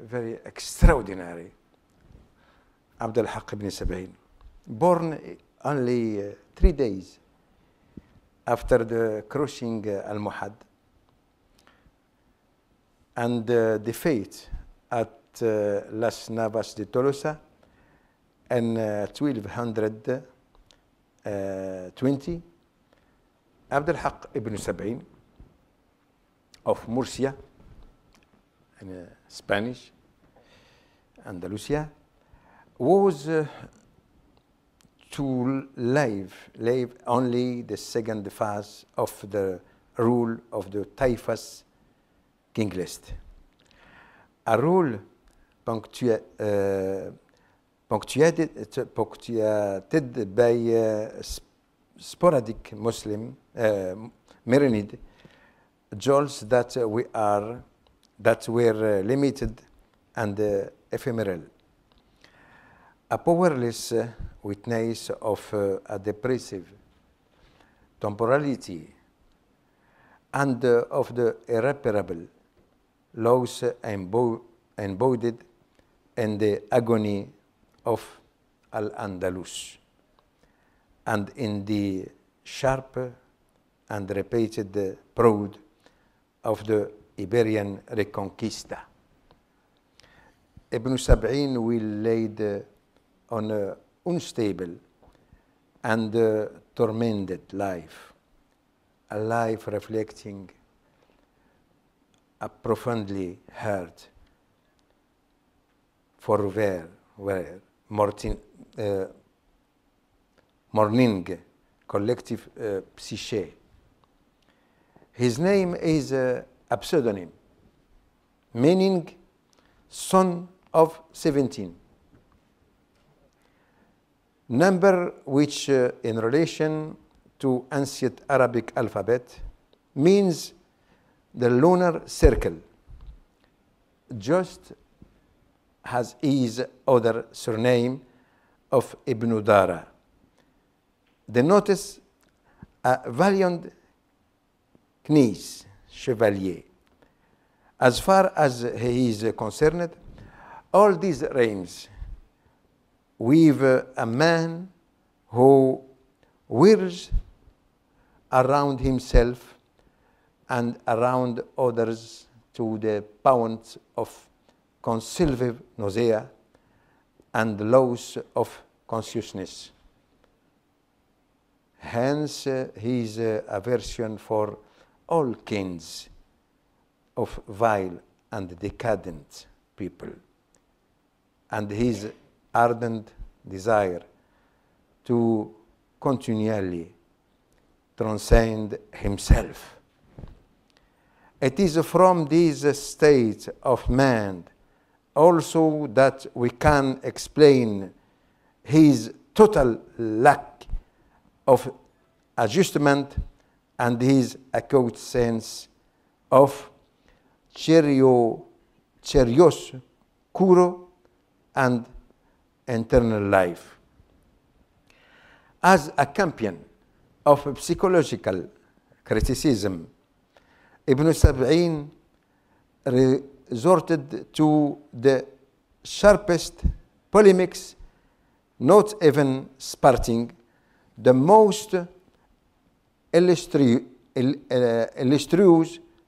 very extraordinary Abdul Haq ibn Sab'in, born only three days after the crossing uh, Al Muhad and uh, the fate at uh, Las Navas de Tolosa in uh, 1220, Abdul Haq ibn Sab'in of Murcia in Spanish, Andalusia, was uh, to live, live only the second phase of the rule of the Taifas king list. A rule punctua- uh, punctuated, by sporadic Muslim Marinid jewels that we are that were limited and ephemeral. A powerless witness of a depressive temporality and of the irreparable loss embodied in the agony of Al Andalus and in the sharp and repeated proud of the Iberian Reconquista. Ibn Sab'in will uh, on an unstable and tormented life, a life reflecting a profoundly hurt for where, where Martin, uh, morning collective uh, psyche. His name is uh, a pseudonym, meaning son of 17. Number which, uh, in relation to ancient Arabic alphabet, means the lunar circle, just as his other surname of Ibn Dara. Denotes a valiant knight, chevalier. As far as he is concerned, all these rhymes weave a man who wears around himself and around others to the point of convulsive nausea and loss of consciousness. Hence, uh, his uh, aversion for all kinds of vile and decadent people. And his ardent desire to continually transcend himself. It is from this state of man also that we can explain his total lack of adjustment and his acute sense of cherio, cherios, kuro, and internal life. As a champion of psychological criticism, Ibn Sab'in resorted to the sharpest polemics, not even spurting the most uh, illustrious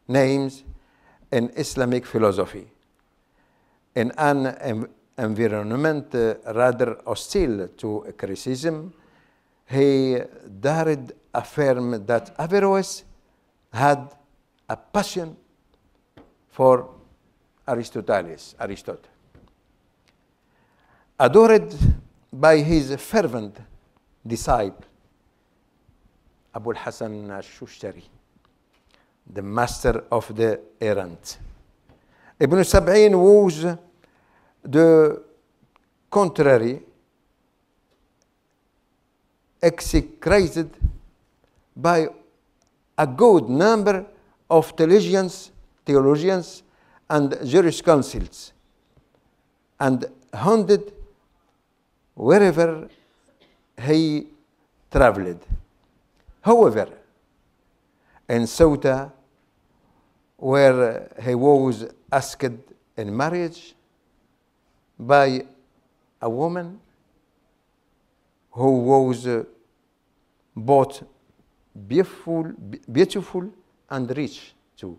names in Islamic philosophy. In an en- environment uh, rather hostile to criticism, he dared affirm that Averroes had a passion for Aristoteles, Aristotle. Adored by his fervent disciple, Abu al-Hasan al-Shushtari, the master of the errant. Ibn Sab'in was the contrary execrated by a good number of theologians, theologians and jurisconsult and hunted wherever he traveled. However, in Ceuta, where he was asked in marriage by a woman who was uh, both beautiful, beautiful and rich too.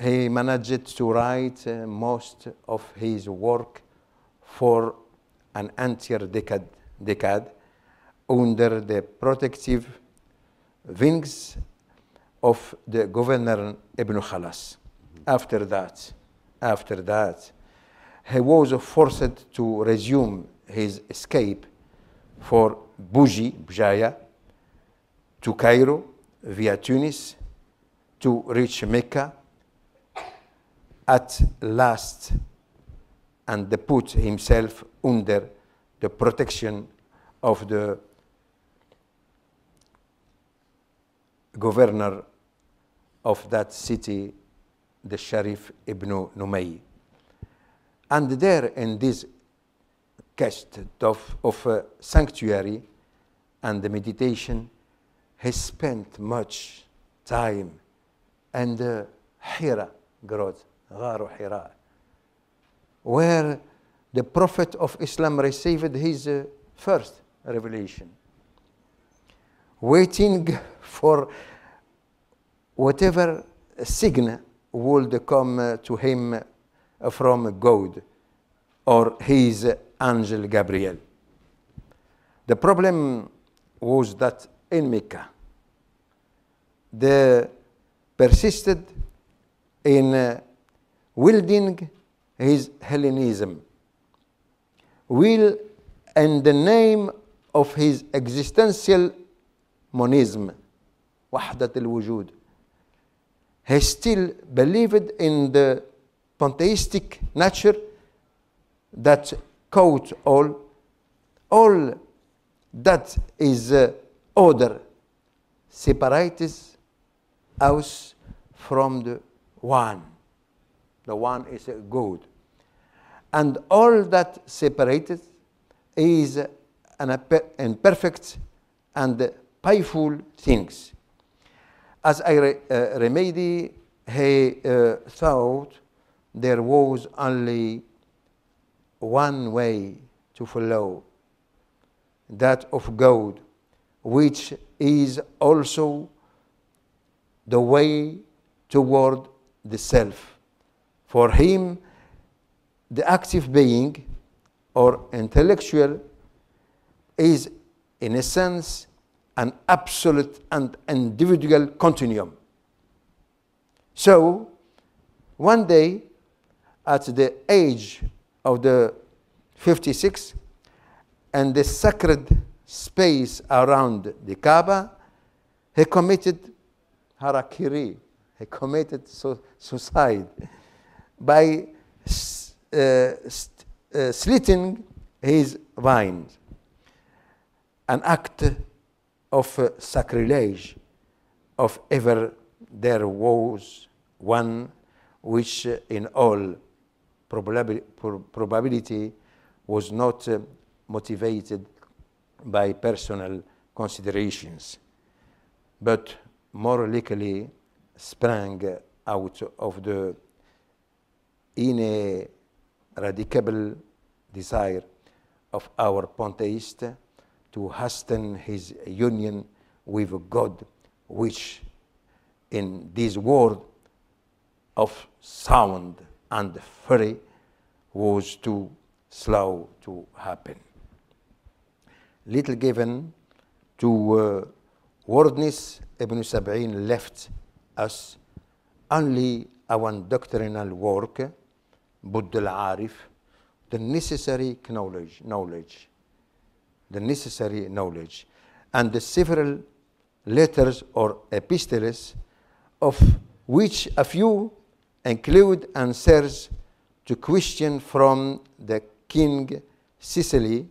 He managed to write uh, most of his work for an entire decade, decade under the protective wings of the governor Ibn Khalas. After that, after that, he was forced to resume his escape for Bougie, Bujaya, to Cairo via Tunis to reach Mecca at last and put himself under the protection of the governor of that city, the Sharif ibn Numay. And there in this guest of, of uh, sanctuary and the meditation, he spent much time and the Hira grot, Hira, where the Prophet of Islam received his uh, first revelation, waiting for whatever signal would come uh, to him uh, from God or his angel Gabriel. The problem was that in Mecca, they persisted in wielding his Hellenism, will in the name of his existential monism, وحدة الوجود. He still believed in the pantheistic nature that caught all, all that is uh, order separates us from the one. The one is good. And all that separated is an imperfect and painful things. As I re, uh, remedy, he uh, thought there was only one way to follow, that of God, which is also the way toward the self. For him, the active being or intellectual is, in a sense, an absolute and individual continuum. So, one day, at the age of the 56, and the sacred space around the Kaaba, he committed harakiri, he committed su- suicide by uh, uh, slitting his vines, an act of uh, sacrilege, of ever there was one which, uh, in all probabil- pro- probability, was not uh, motivated by personal considerations, but more likely sprang out of the ineradicable desire of our pantheist to hasten his union with God, which in this world of sound and fury was too slow to happen. Little given to uh, wordness, Ibn Sab'in left us only our doctrinal work, Budd al-Arif, the necessary knowledge, knowledge, the necessary knowledge, and the several letters or epistles, of which a few include answers to question from the King Sicily,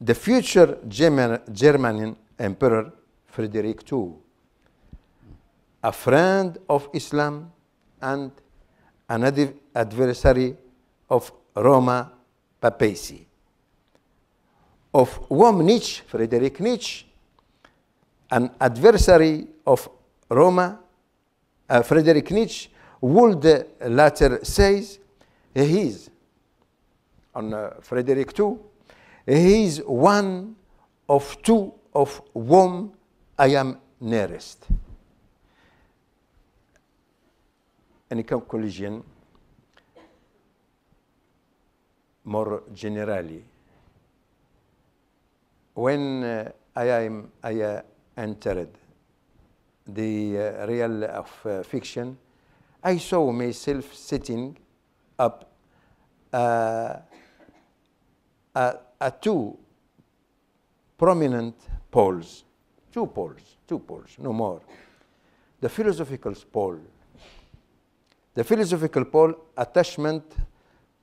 the future German, German Emperor Frederick II, a friend of Islam and an ad- adversary of Roma papacy. Of whom Nietzsche, Friedrich Nietzsche, an adversary of Roma, uh, Friedrich Nietzsche, would later says he is on uh, Frederick II, he is one of two of whom I am nearest. In conclusion, more generally, when uh, I, am, I uh, entered the uh, real of uh, fiction, I saw myself sitting up uh, at, at two prominent poles, two poles, two poles, no more. The philosophical pole, the philosophical pole attachment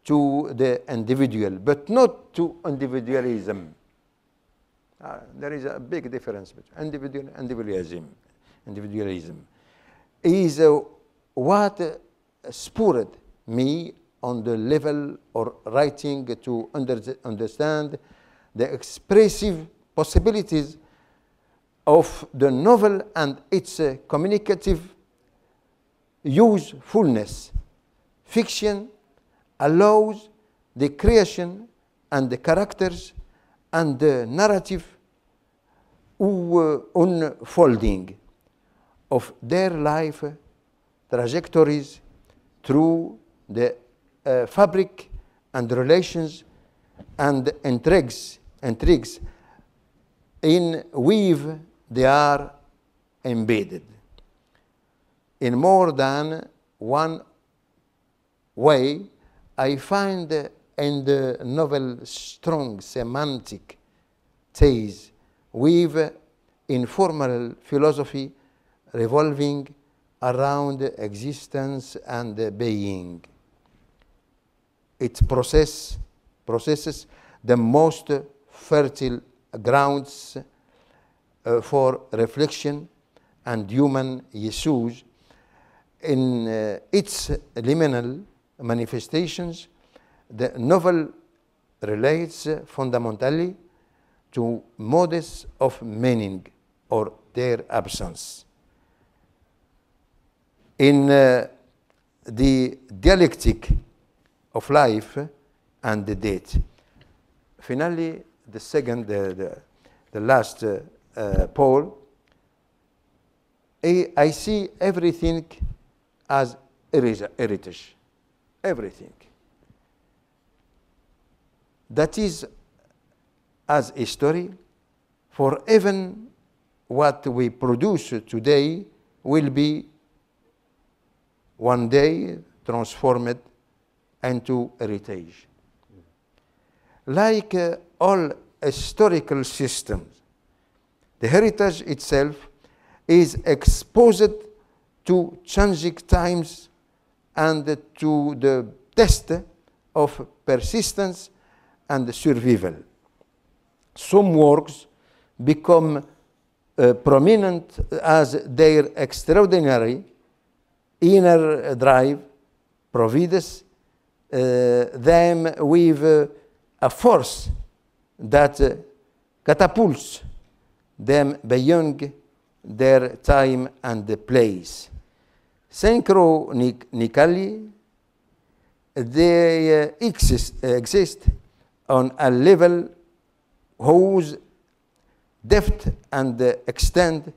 to the individual, but not to individualism. Uh, there is a big difference between individual and individualism. Individualism is uh, what uh, spurred me on the level or writing to under understand the expressive possibilities of the novel and its uh, communicative usefulness. Fiction allows the creation and the characters and the narrative uh, unfolding of their life trajectories through the uh, fabric and relations and intrigues, intrigues in weave they are embedded. In more than one way, I find in the novel strong semantic ties with informal philosophy revolving around existence and being. It process, processes the most fertile grounds uh, for reflection and human issues in uh, its liminal manifestations. The novel relates fundamentally to modes of meaning or their absence. In uh, the dialectic of life and the death. Finally, the second, the, the, the last uh, uh, pole, I, I see everything as heritage, everything. That is as a story for even what we produce today will be one day transformed into heritage. Like uh, all historical systems, the heritage itself is exposed to changing times and to the test of persistence and survival. Some works become uh, prominent as their extraordinary inner drive provides uh, them with uh, a force that uh, catapults them beyond their time and place. Synchronically, they uh, exist, exist on a level whose depth and uh, extent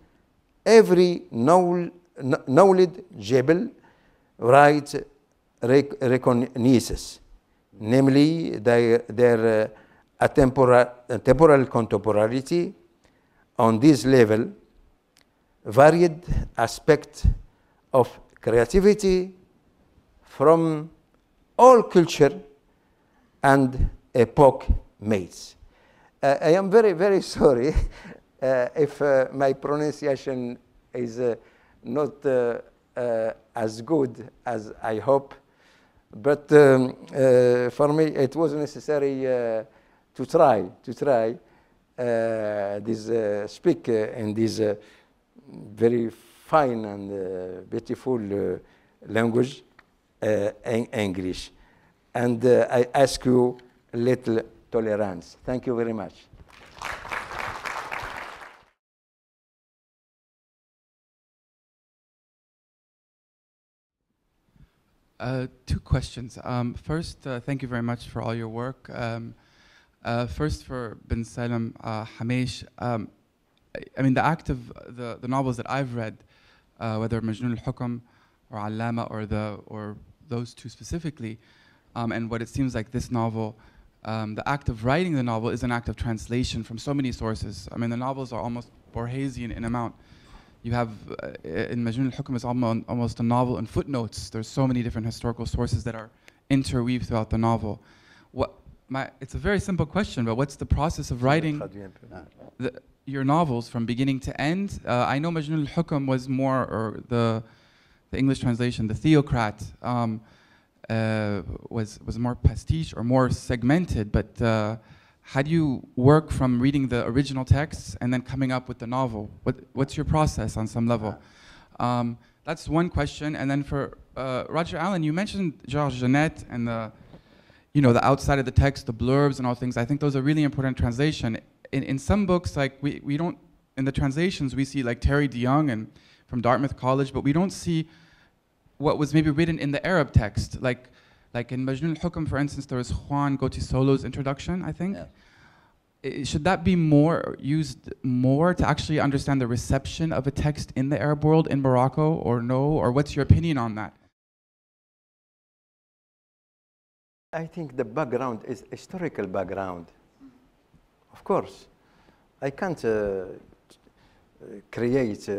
every knowl- kn- knowledgeable right recognizes, namely their, their uh, atemporal, uh, temporal contemporaneity on this level, varied aspects of creativity from all culture and epoch mates. Uh, I am very, very sorry uh, if uh, my pronunciation is uh, not uh, uh, as good as I hope, but um, for me it was necessary to try, to try this speak in this very fine and uh, beautiful uh, language, uh, en- English. And I ask you a little tolerance. Thank you very much. Uh, two questions. Um, first, uh, thank you very much for all your work. Um, uh, first, for Ben Salem Himmich, um, I, I mean, the act of the, the novels that I've read, uh, whether Majnun al-Hukm or Allama or, the, or those two specifically, um, and what it seems like this novel, um, the act of writing the novel is an act of translation from so many sources. I mean, the novels are almost Borgesian in amount you have uh, in Majnun al-Hukm is almost, almost a novel in footnotes. There's so many different historical sources that are interweaved throughout the novel. What my it's a very simple question, but what's the process of writing the, your novels from beginning to end? Uh, I know Majnun al-Hukm was more, or the the English translation, the Theocrat, um, uh, was was more pastiche or more segmented, but. Uh, how do you work from reading the original texts and then coming up with the novel? What, what's your process on some level? Um, that's one question. And then for uh, Roger Allen, you mentioned Georges Genette and the, you know, the outside of the text, the blurbs and all things. I think those are really important translation. In, in some books, like we, we don't, in the translations, we see like Terry DeYoung and from Dartmouth College, but we don't see what was maybe written in the Arab text. Like, like in Majnun al-Hukm, for instance, there was Juan Goytisolo's introduction, I think. Yeah. I- Should that be more used more to actually understand the reception of a text in the Arab world in Morocco, or no? Or what's your opinion on that? I think the background is historical background. Of course, I can't uh, create uh,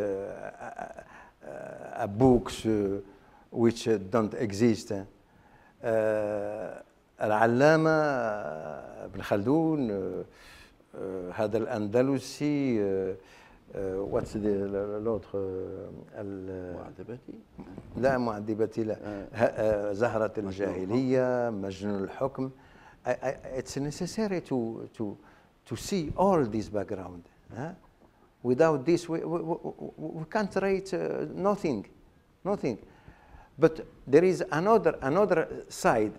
uh, books which uh, don't exist. Uh, العلامة آه، ابن خلدون آه، آه، هذا الأندلسي واتس لوتر معذبتي؟ لا معذبتي لا. زهرة الجاهلية مجنون الحكم. It's necessary to to to see all this background huh? without this we, we, we, can't write uh, nothing nothing but there is another another side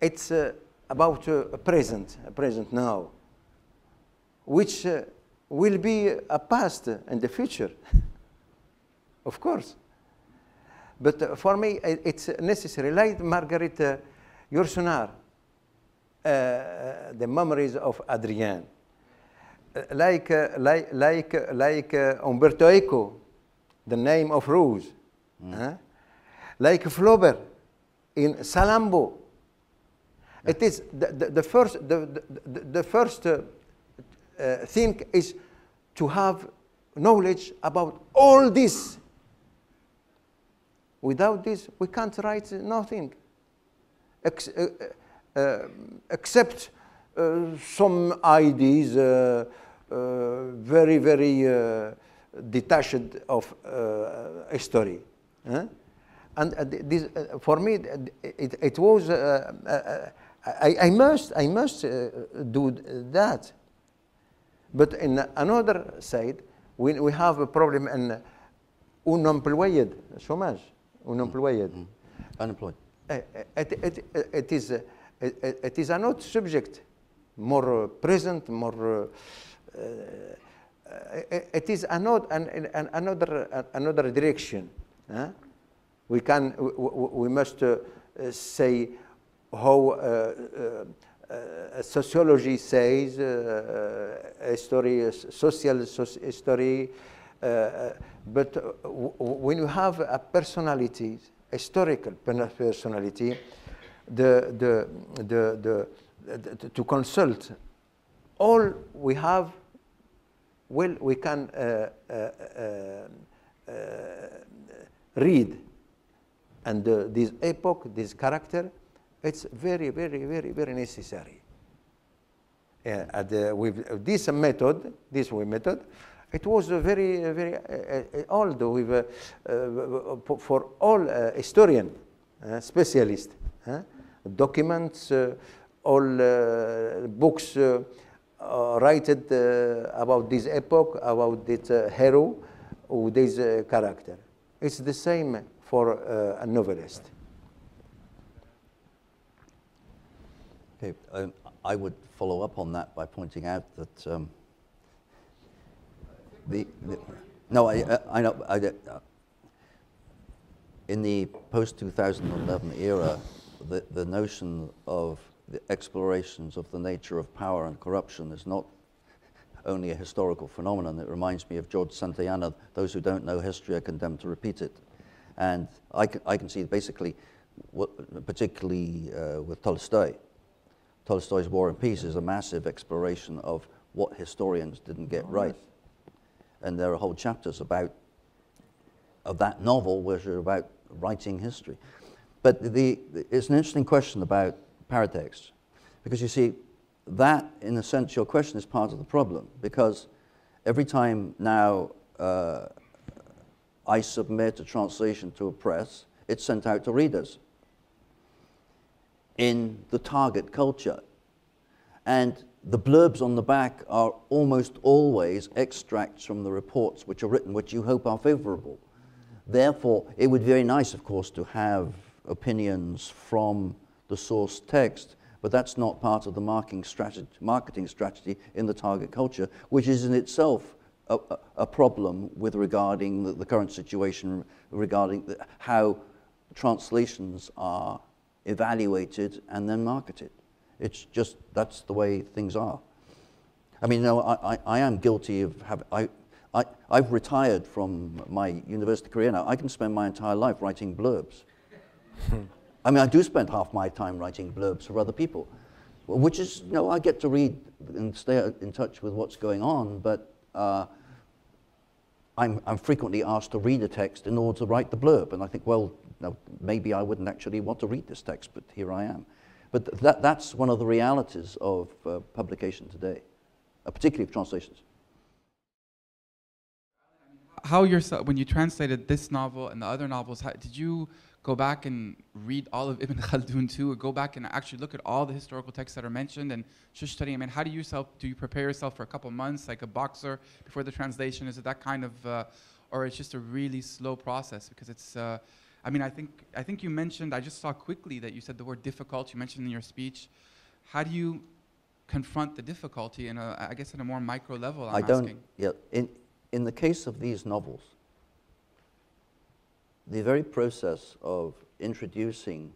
it's uh, about uh, present present now which uh, will be a past and the future of course but uh, for me, it's necessary. Like Margaret Yourcenar, the memories of Adrien. Uh, like, uh, like, like, uh, like uh, Umberto Eco, the name of Rose. huh? Like Flaubert in Salammbô. It is the, the, the first, the, the, the- the first uh, uh, thing is to have knowledge about all this. Without this, we can't write nothing ex- uh, uh, except uh, some ideas, uh, uh, very, very uh, detached of uh, a story. huh? And this, for me, it, it was, uh, uh, uh, I, I must, I must uh, do that. But in another side, we, we have a problem in unemployed, so much, unemployed. Unemployed. Uh, it, it, it, is, uh, it, it is another subject, more uh, present, more. Uh, uh, it- it is another, an, an, another, uh, another direction. huh? We can, we, we must uh, uh, say how uh, uh, uh, sociology says, uh, a story, a social soci- story, uh, uh, but uh, when you have a personality, historical per- personality, the, the, the, the, to consult all we have, well, we can uh, uh, uh, uh, read. And uh, this epoch, this character, it's very, very, very, very necessary. Uh, with this method, this way method, it was uh, very, very old with, for- all historian, specialist, huh? Documents, uh, all uh, books uh, written about this epoch, about this hero, or this character. It's the same for a novelist. Okay, um, I would follow up on that by pointing out that um, the, the no, I, I- I know. I, uh, in the post 2011 era, the, the notion of the explorations of the nature of power and corruption is not only a historical phenomenon. It reminds me of George Santayana. Those who don't know history are condemned to repeat it. And I can, I can see basically, what, particularly uh, with Tolstoy, Tolstoy's War and Peace is a massive exploration of what historians didn't get right. And there are whole chapters about of that novel which are about writing history. But the, it's an interesting question about paratext, because you see, that, in a sense, your question is part of the problem, because every time now uh, I submit a translation to a press, it's sent out to readers in the target culture. And the blurbs on the back are almost always extracts from the reports which are written, which you hope are favorable. Therefore, it would be very nice, of course, to have opinions from the source text, but that's not part of the marketing strategy, marketing strategy in the target culture, which is in itself a, a- problem with regarding the, the current situation, regarding the, how translations are evaluated and then marketed. It's just, that's the way things are. I mean, no, I, I, I am guilty of having, I, I, I've retired from my university career now. I can spend my entire life writing blurbs. I mean, I do spend half my time writing blurbs for other people, which is, you know, I get to read and stay in touch with what's going on, but uh, I'm, I'm frequently asked to read a text in order to write the blurb. And I think, well, no, maybe I wouldn't actually want to read this text, but here I am. But th- that, that's one of the realities of uh, publication today, uh, particularly of translations. how yourself when you translated this novel and the other novels how, did you go back and read all of ibn khaldun too or go back and actually look at all the historical texts that are mentioned and just study i mean how do you yourself do you prepare yourself for a couple months like a boxer before the translation is it that kind of uh, or it's just a really slow process because it's uh, i mean i think i think you mentioned i just saw quickly that you said the word difficult you mentioned in your speech how do you confront the difficulty in a i guess in a more micro level I'm I don't. asking. Yeah, in in the case of these novels, the very process of introducing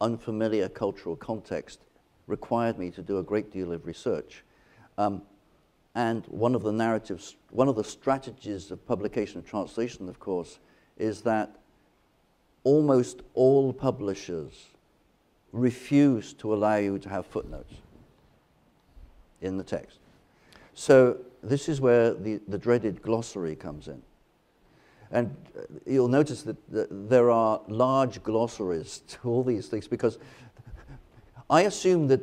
unfamiliar cultural context required me to do a great deal of research. Um, and one of the narratives, one of the strategies of publication and translation, of course, is that almost all publishers refuse to allow you to have footnotes in the text. So this is where the, the dreaded glossary comes in. And uh, you'll notice that, that there are large glossaries to all these things because I assume that,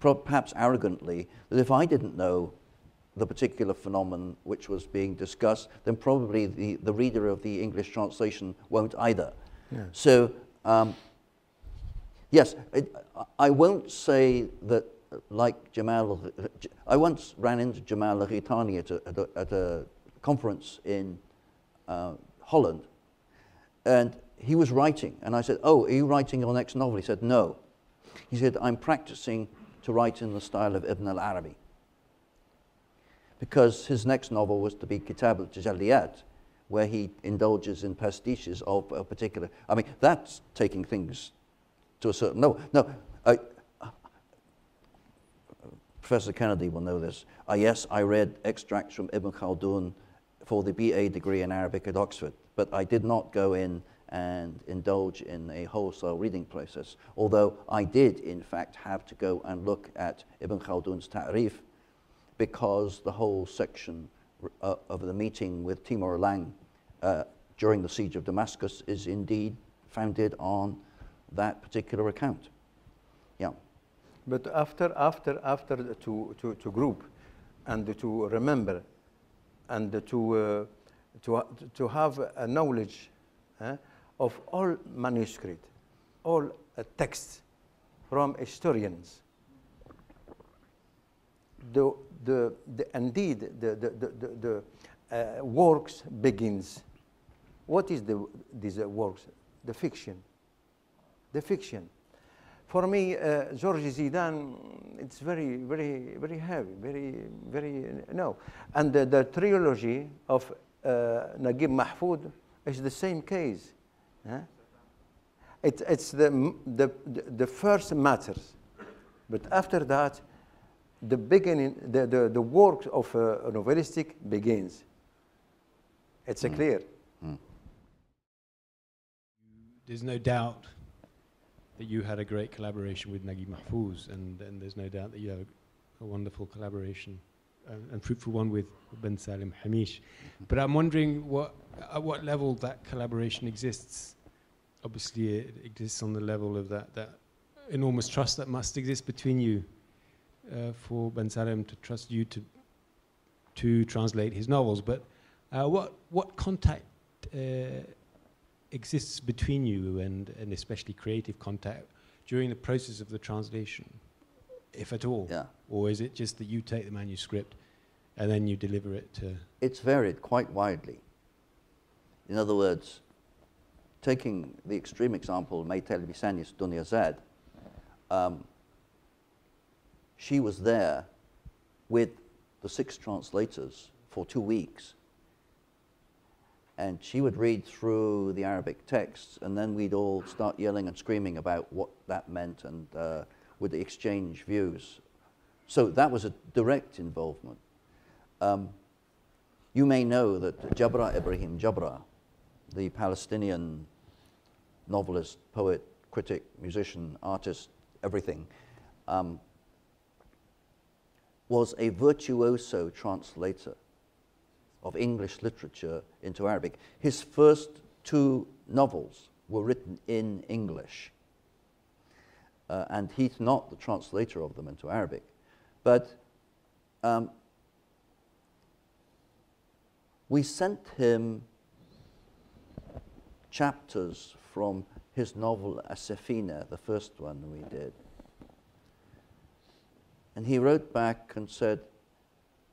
perhaps arrogantly, that if I didn't know the particular phenomenon which was being discussed, then probably the, the reader of the English translation won't either. Yeah. So, um, yes, it, I won't say that, like Jamal, I once ran into Jamal Ghitani at a, at a, at a conference in uh, Holland, and he was writing, and I said, Oh, are you writing your next novel? He said, No. He said, I'm practicing to write in the style of Ibn al Arabi because his next novel was to be Kitab al-Tajalliyat, where he indulges in pastiches of a particular. I mean, that's taking things to a certain level. No, I, Professor Kennedy will know this. Uh, yes, I read extracts from Ibn Khaldun for the BA degree in Arabic at Oxford, but I did not go in and indulge in a wholesale reading process. Although I did, in fact, have to go and look at Ibn Khaldun's Ta'rif because the whole section uh, of the meeting with Timur Lang uh, during the siege of Damascus is indeed founded on that particular account. Yeah. But after, after, after to, to, to group and to remember and to, uh, to, to have a knowledge uh, of all manuscript, all uh, texts from historians, the, the, the indeed the, the, the, uh, works begins. What is the, these works? The fiction. The fiction. For me, uh, George Zidane, it's very, very, very heavy, very, very, no. And the, the trilogy of uh, Naguib Mahfouz is the same case. Huh? It, it's the, the, the first matters. But after that, the beginning, the, the, the work of a novelistic begins. It's mm. clear. Mm. There's no doubt that you had a great collaboration with Naguib Mahfouz, and, and there's no doubt that you have a, a wonderful collaboration uh, and fruitful one with Ben Salem Himmich. But I'm wondering what, at what level that collaboration exists. Obviously, it exists on the level of that, that enormous trust that must exist between you uh, for Ben Salem to trust you to to translate his novels. But uh, what what contact uh, exists between you and and especially creative contact during the process of the translation, if at all? Yeah. Or is it just that you take the manuscript and then you deliver it to? It's varied quite widely. In other words, taking the extreme example, May Telmisani's Dunya Zad, um, she was there with the six translators for two weeks. And she would read through the Arabic texts, and then we'd all start yelling and screaming about what that meant and uh, would exchange views. So that was a direct involvement. Um, you may know that Jabra Ibrahim Jabra, the Palestinian novelist, poet, critic, musician, artist, everything, um, was a virtuoso translator of English literature into Arabic. His first two novels were written in English. Uh, and he's not the translator of them into Arabic. But um, we sent him chapters from his novel Asafina, the first one we did. And he wrote back and said,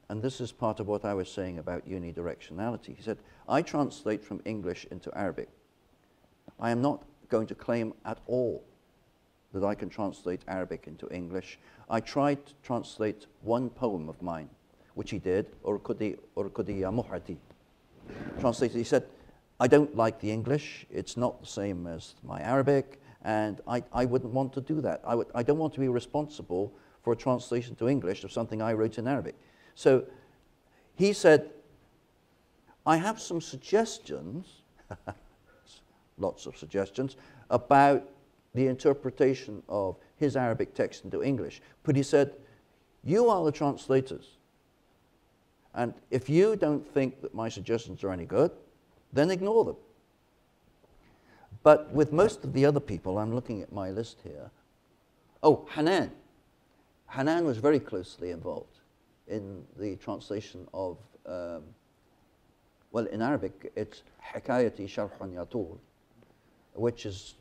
and this is part of what I was saying about unidirectionality. He said, I translate from English into Arabic. I am not going to claim at all that I can translate Arabic into English. I tried to translate one poem of mine, which he did, Urkudi Muhati. Translated, he said, I don't like the English. It's not the same as my Arabic, and I, I wouldn't want to do that. I, would, I don't want to be responsible for a translation to English of something I wrote in Arabic. So he said, I have some suggestions, lots of suggestions, about the interpretation of his Arabic text into English. But he said, You are the translators. And if you don't think that my suggestions are any good, then ignore them. But with most of the other people, I'm looking at my list here. Oh, Hanan. Hanan was very closely involved in the translation of, um, well, in Arabic, it's Hikayati Sharhun Yatul, which is,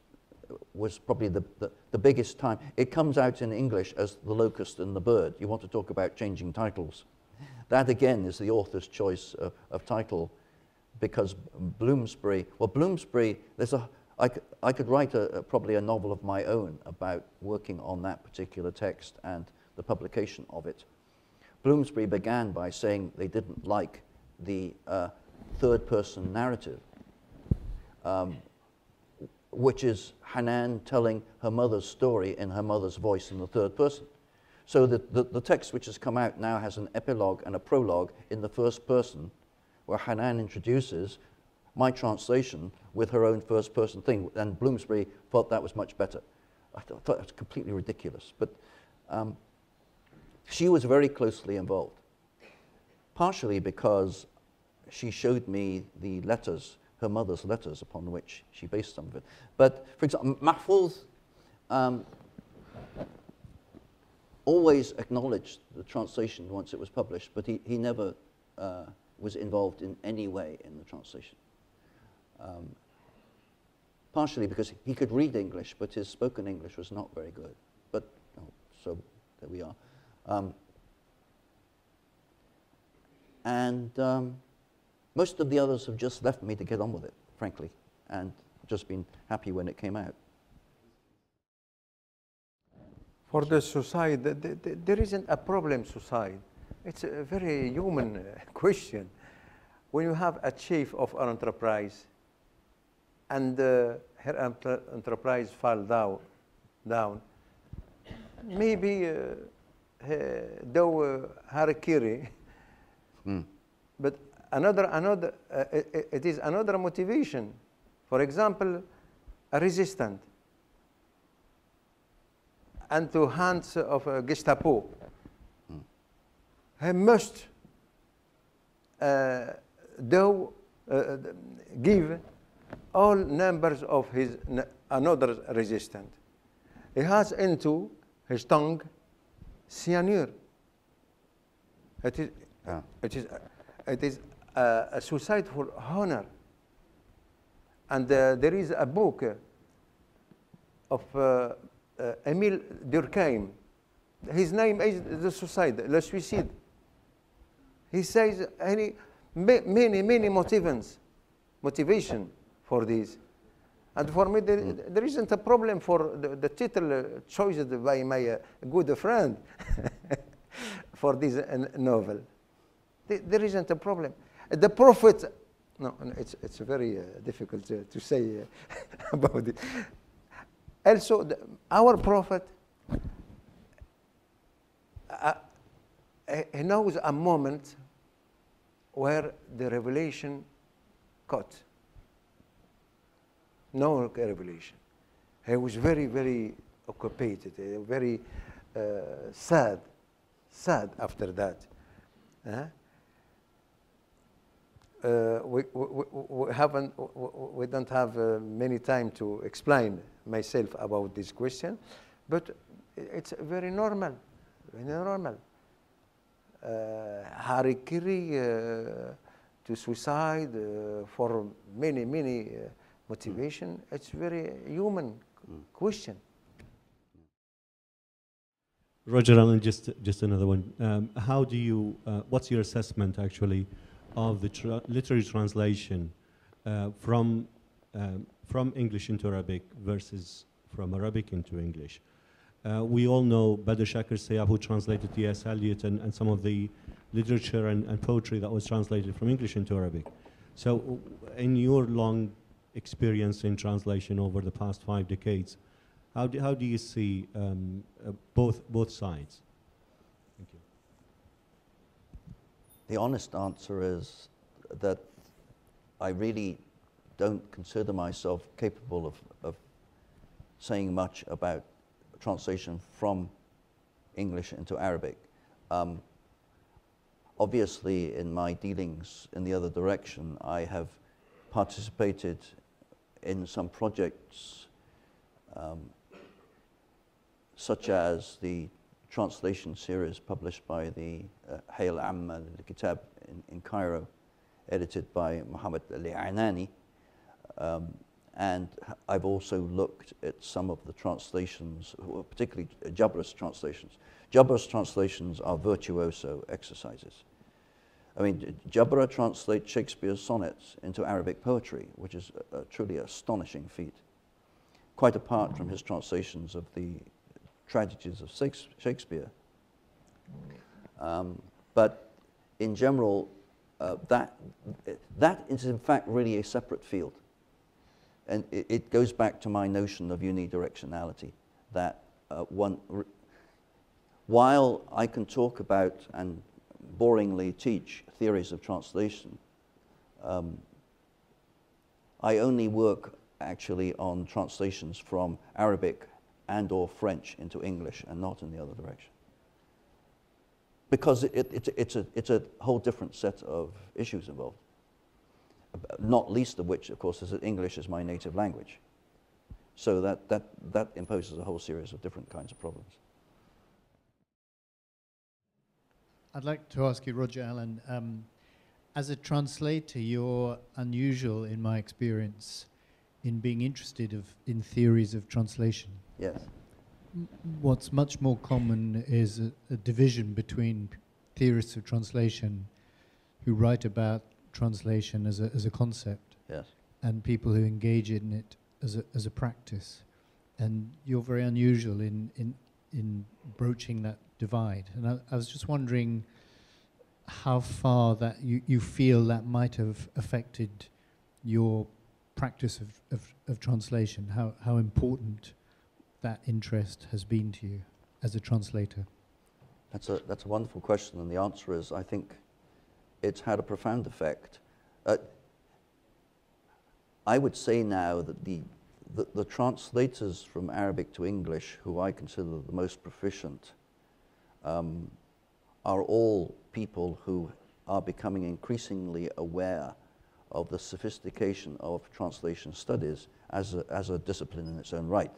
was probably the, the, the biggest time. It comes out in English as The Locust and the Bird. You want to talk about changing titles. That, again, is the author's choice of, of title because Bloomsbury, well, Bloomsbury, there's a, I, could, I could write a, a, probably a novel of my own about working on that particular text and the publication of it. Bloomsbury began by saying they didn't like the uh, third person narrative, um, which is Hanan telling her mother's story in her mother's voice in the third person. So the, the, the text which has come out now has an epilogue and a prologue in the first person, where Hanan introduces my translation with her own first person thing. And Bloomsbury thought that was much better. I th- thought it was completely ridiculous. But um, she was very closely involved, partially because she showed me the letters, her mother's letters, upon which she based some of it. But for example, Mahfouz um, always acknowledged the translation once it was published, but he, he never uh, was involved in any way in the translation. Um, partially because he could read English, but his spoken English was not very good. But oh, so there we are. Um, and um, most of the others have just left me to get on with it, frankly, and just been happy when it came out. For the suicide, the, the, the, there isn't a problem suicide. It's a very human uh, question. When you have a chief of an enterprise and uh, her enterprise fall down, down maybe uh, though uh, harakiri, mm. but another, another uh, it, it is another motivation. For example, a resistant and to hands of uh, Gestapo. Mm. He must uh, though uh, give all numbers of his another resistant. He has into his tongue cyanure. It is, yeah. it is, it is a, a suicide for honor. And uh, there is a book of uh, uh, Emile Durkheim. His name is the suicide, le suicide. He says any, many, many motivations, motivation for this. And for me, there, mm. there isn't a problem for the, the title uh, chosen by my uh, good friend for this uh, novel. There, there isn't a problem. The prophet, no, it's, it's very uh, difficult to, to say about it. Also, the, our prophet, uh, he knows a moment where the revelation caught no revelation. He was very, very occupied, uh, very uh, sad, sad after that. Uh, uh, we, we, we, haven't, we don't have uh, many time to explain myself about this question, but it's very normal, very normal. Uh, harakiri uh, to suicide uh, for many, many motivation, it's very human question. Roger Allen, just just another one. Um, how do you? Uh, what's your assessment actually of the tra literary translation uh, from um, from English into Arabic versus from Arabic into English? Uh, we all know Badr Shakir Sayyab, who translated T.S. Eliot and, and some of the literature and, and poetry that was translated from English into Arabic. So, in your long experience in translation over the past five decades. How do, how do you see um, uh, both, both sides? Thank you. The honest answer is that I really don't consider myself capable of, of saying much about translation from English into Arabic. Um, obviously, in my dealings in the other direction, I have participated in some projects um, such as the translation series published by the uh, Amma al-Kitab in, in Cairo, edited by Muhammad Ali Anani. Um, and I've also looked at some of the translations, particularly Jabra's translations. Jabra's translations are virtuoso exercises. I mean, Jabra translates Shakespeare's sonnets into Arabic poetry, which is a, a truly astonishing feat. Quite apart from his translations of the tragedies of Shakespeare. Um, but in general, uh, that, that is in fact really a separate field. And it, it goes back to my notion of unidirectionality, that uh, one, while I can talk about and boringly teach theories of translation, um, I only work actually on translations from Arabic and or French into English and not in the other direction. Because it, it, it's, a, it's a whole different set of issues involved. Not least of which, of course, is that English is my native language. So that, that, that imposes a whole series of different kinds of problems. I'd like to ask you, Roger Allen, um, as a translator, you're unusual in my experience in being interested of, in theories of translation. Yes. What's much more common is a, a division between theorists of translation who write about translation as a, as a concept yes. and people who engage in it as a, as a practice. And you're very unusual in, in, in broaching that divide. And I, I was just wondering how far that you, you feel that might have affected your practice of, of, of translation, how, how important that interest has been to you as a translator? That's a, that's a wonderful question, and the answer is I think it's had a profound effect. Uh, I would say now that the, the, the, translators from Arabic to English, who I consider the most proficient, um, are all people who are becoming increasingly aware of the sophistication of translation studies as a, as a discipline in its own right.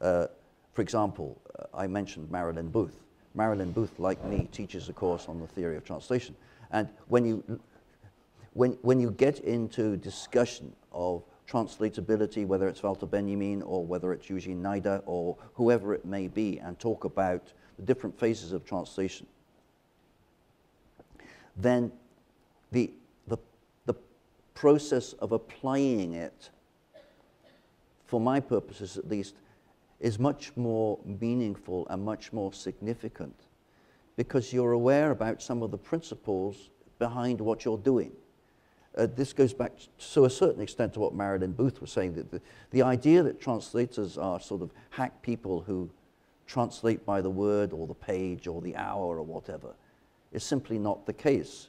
Uh, for example, uh, I mentioned Marilyn Booth. Marilyn Booth, like me, teaches a course on the theory of translation. And when you, when, when you get into discussion of translatability, whether it's Walter Benjamin or whether it's Eugene Nida or whoever it may be, and talk about the different phases of translation, then the, the, the process of applying it, for my purposes at least, is much more meaningful and much more significant because you're aware about some of the principles behind what you're doing. Uh, this goes back to a certain extent to what Marilyn Booth was saying, that the, the idea that translators are sort of hack people who translate by the word or the page or the hour or whatever is simply not the case.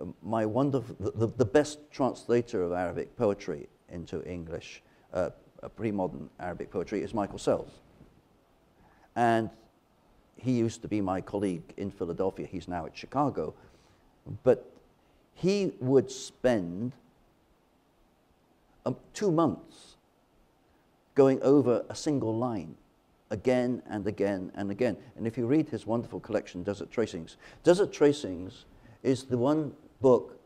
Uh, my wonderful, the, the, best translator of Arabic poetry into English, uh, pre-modern Arabic poetry, is Michael Sells. And he used to be my colleague in Philadelphia. He's now at Chicago. But he would spend um, two months going over a single line again and again and again. And if you read his wonderful collection, Desert Tracings, Desert Tracings is the one book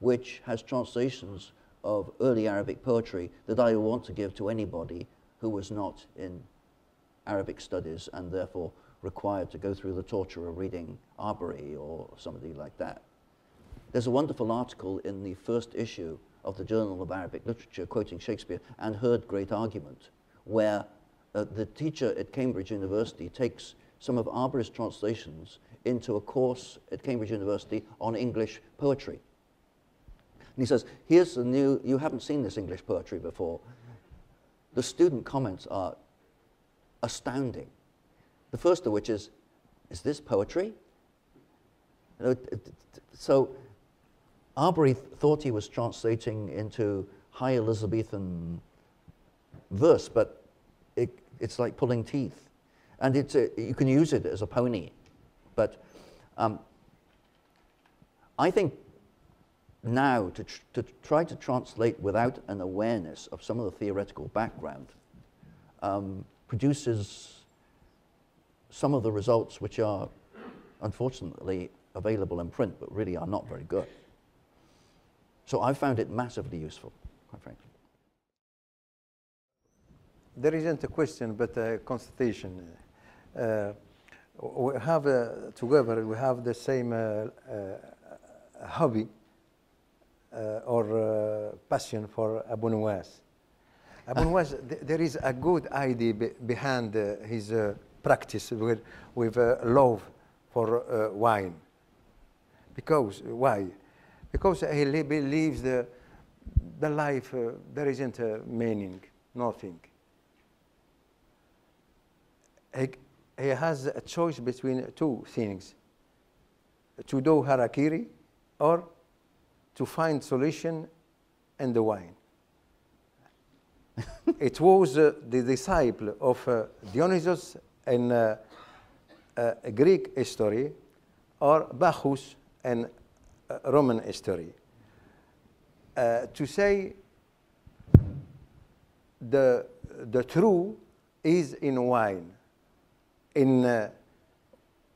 which has translations of early Arabic poetry that I want to give to anybody who was not in Arabic studies and therefore required to go through the torture of reading Arberry or somebody like that. There's a wonderful article in the first issue of the Journal of Arabic Literature quoting Shakespeare and Heard Great Argument, where uh, the teacher at Cambridge University takes some of Arberry's translations into a course at Cambridge University on English poetry. And he says, here's the new, you haven't seen this English poetry before. The student comments are astounding. The first of which is, is this poetry? So Arbery thought he was translating into High Elizabethan verse, but it, it's like pulling teeth. And it's a, you can use it as a pony. But um, I think now to, tr- to try to translate without an awareness of some of the theoretical background um, produces some of the results which are unfortunately available in print but really are not very good. So I found it massively useful, quite frankly. There isn't a question, but a constatation. Uh, we have uh, together, we have the same uh, uh, hobby uh, or uh, passion for Abu Nuwas. Abu Nuwas, th- there is a good idea be- behind uh, his uh, practice with, with uh, love for uh, wine. Because, why? Because he believes the, the life, uh, there isn't a meaning, nothing. He, he has a choice between two things to do harakiri or to find solution in the wine. it was uh, the disciple of uh, Dionysus in uh, uh, Greek history or Bacchus in uh, Roman history. Uh, to say the, the true is in wine, in uh,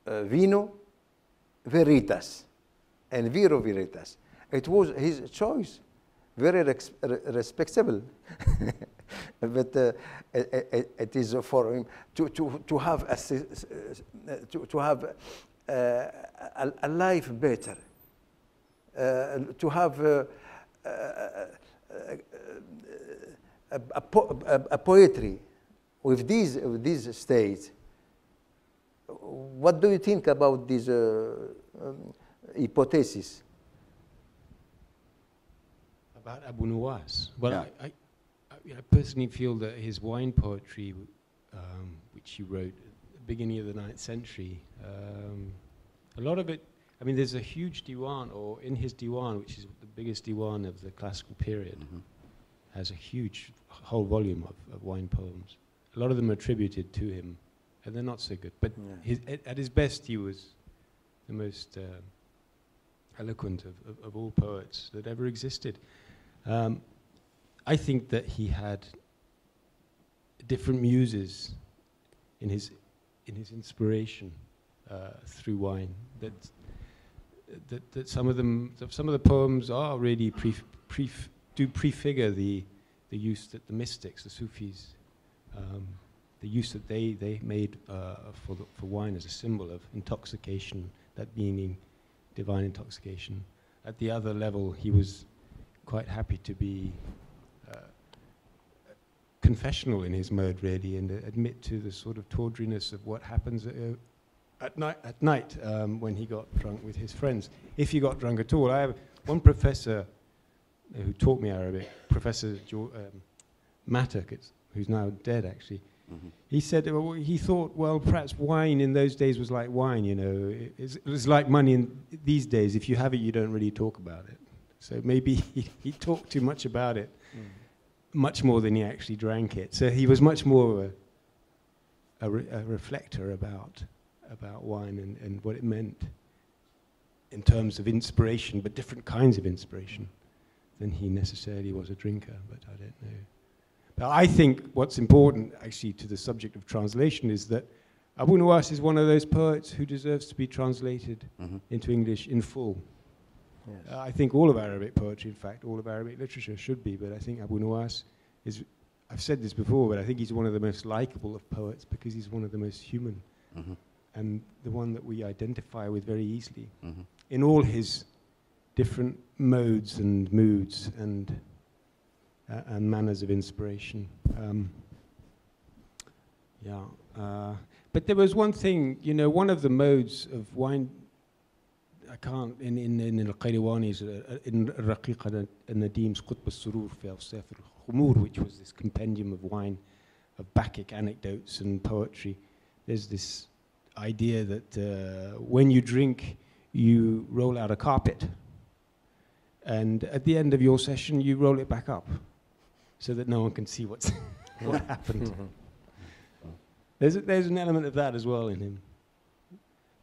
uh, vino veritas, and viro veritas. It was his choice, very respectable. but uh, it, it- is for him to, to, to have a, to, to have uh, a, a life better, uh, to have uh, a, a, a poetry with these, with these states. What do you think about this uh, um, hypothesis? About Abu Nuwas. Well, Yeah. I, I, I, personally feel that his wine poetry, um, which he wrote at the beginning of the ninth century, um, a lot of it, I mean, there's a huge diwan, or in his diwan, which is the biggest diwan of the classical period, Mhm. has a huge whole volume of, of wine poems. A lot of them are attributed to him, and they're not so good. But Yeah. his, at, at his best, he was the most uh, eloquent of, of, of all poets that ever existed. Um, I think that he had different muses in his in his inspiration uh, through wine. That that that some of them, some of the poems are really pre, pre do prefigure the the use that the mystics, the Sufis, um, the use that they they made uh, for the, for wine as a symbol of intoxication, that meaning divine intoxication. At the other level, he was quite happy to be uh, confessional in his mode, really, and admit to the sort of tawdriness of what happens uh, at night. At night, um, when he got drunk with his friends, if he got drunk at all. I have one professor who taught me Arabic, Professor jo- um, who's now dead, actually. Mhm. He said well, he thought, well, perhaps wine in those days was like wine, you know. It, it was like money in these days. If you have it, you don't really talk about it. So maybe he, he talked too much about it, much more than he actually drank it. So he was much more of a, a, re- a reflector about, about wine and, and what it meant in terms of inspiration, but different kinds of inspiration than he necessarily was a drinker, but I don't know. But I think what's important, actually, to the subject of translation is that Abu Nuwas is one of those poets who deserves to be translated Mhm. into English in full. Yes. Uh, I think all of Arabic poetry, in fact, all of Arabic literature should be, but I think Abu Nuwas is, I've said this before, but I think he's one of the most likable of poets because he's one of the most human Mhm. and the one that we identify with very easily Mhm. in all his different modes and moods and uh, and manners of inspiration. Um, yeah. Uh, but there was one thing, you know, one of the modes of wine, I can't, in, in, in Al-Qayrawani's, uh, in Raqiqa Nadim's Qutb al-Surur fi al al-Khumur, which was this compendium of wine, of Bacchic anecdotes and poetry, there's this idea that uh, when you drink, you roll out a carpet. And at the end of your session, you roll it back up so that no one can see what's what happened. Mhm. There's, a, there's an element of that as well in him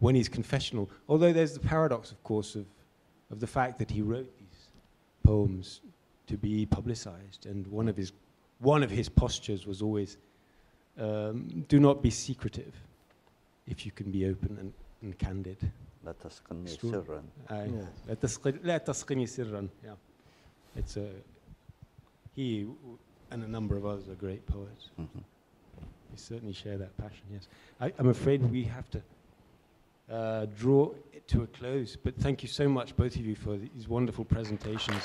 when he's confessional. Although there's the paradox, of course, of, of the fact that he wrote these poems to be publicized. And one of his, one of his postures was always um, do not be secretive if you can be open and, and candid. لا تسقني It's true. سرا Aye. Yeah. لا تسقني لا تسقني سرا. Yeah. It's a, he w- and a number of others are great poets. Mhm. We certainly share that passion, yes. I, I'm afraid we have to uh, draw it to a close, but thank you so much, both of you, for these wonderful presentations.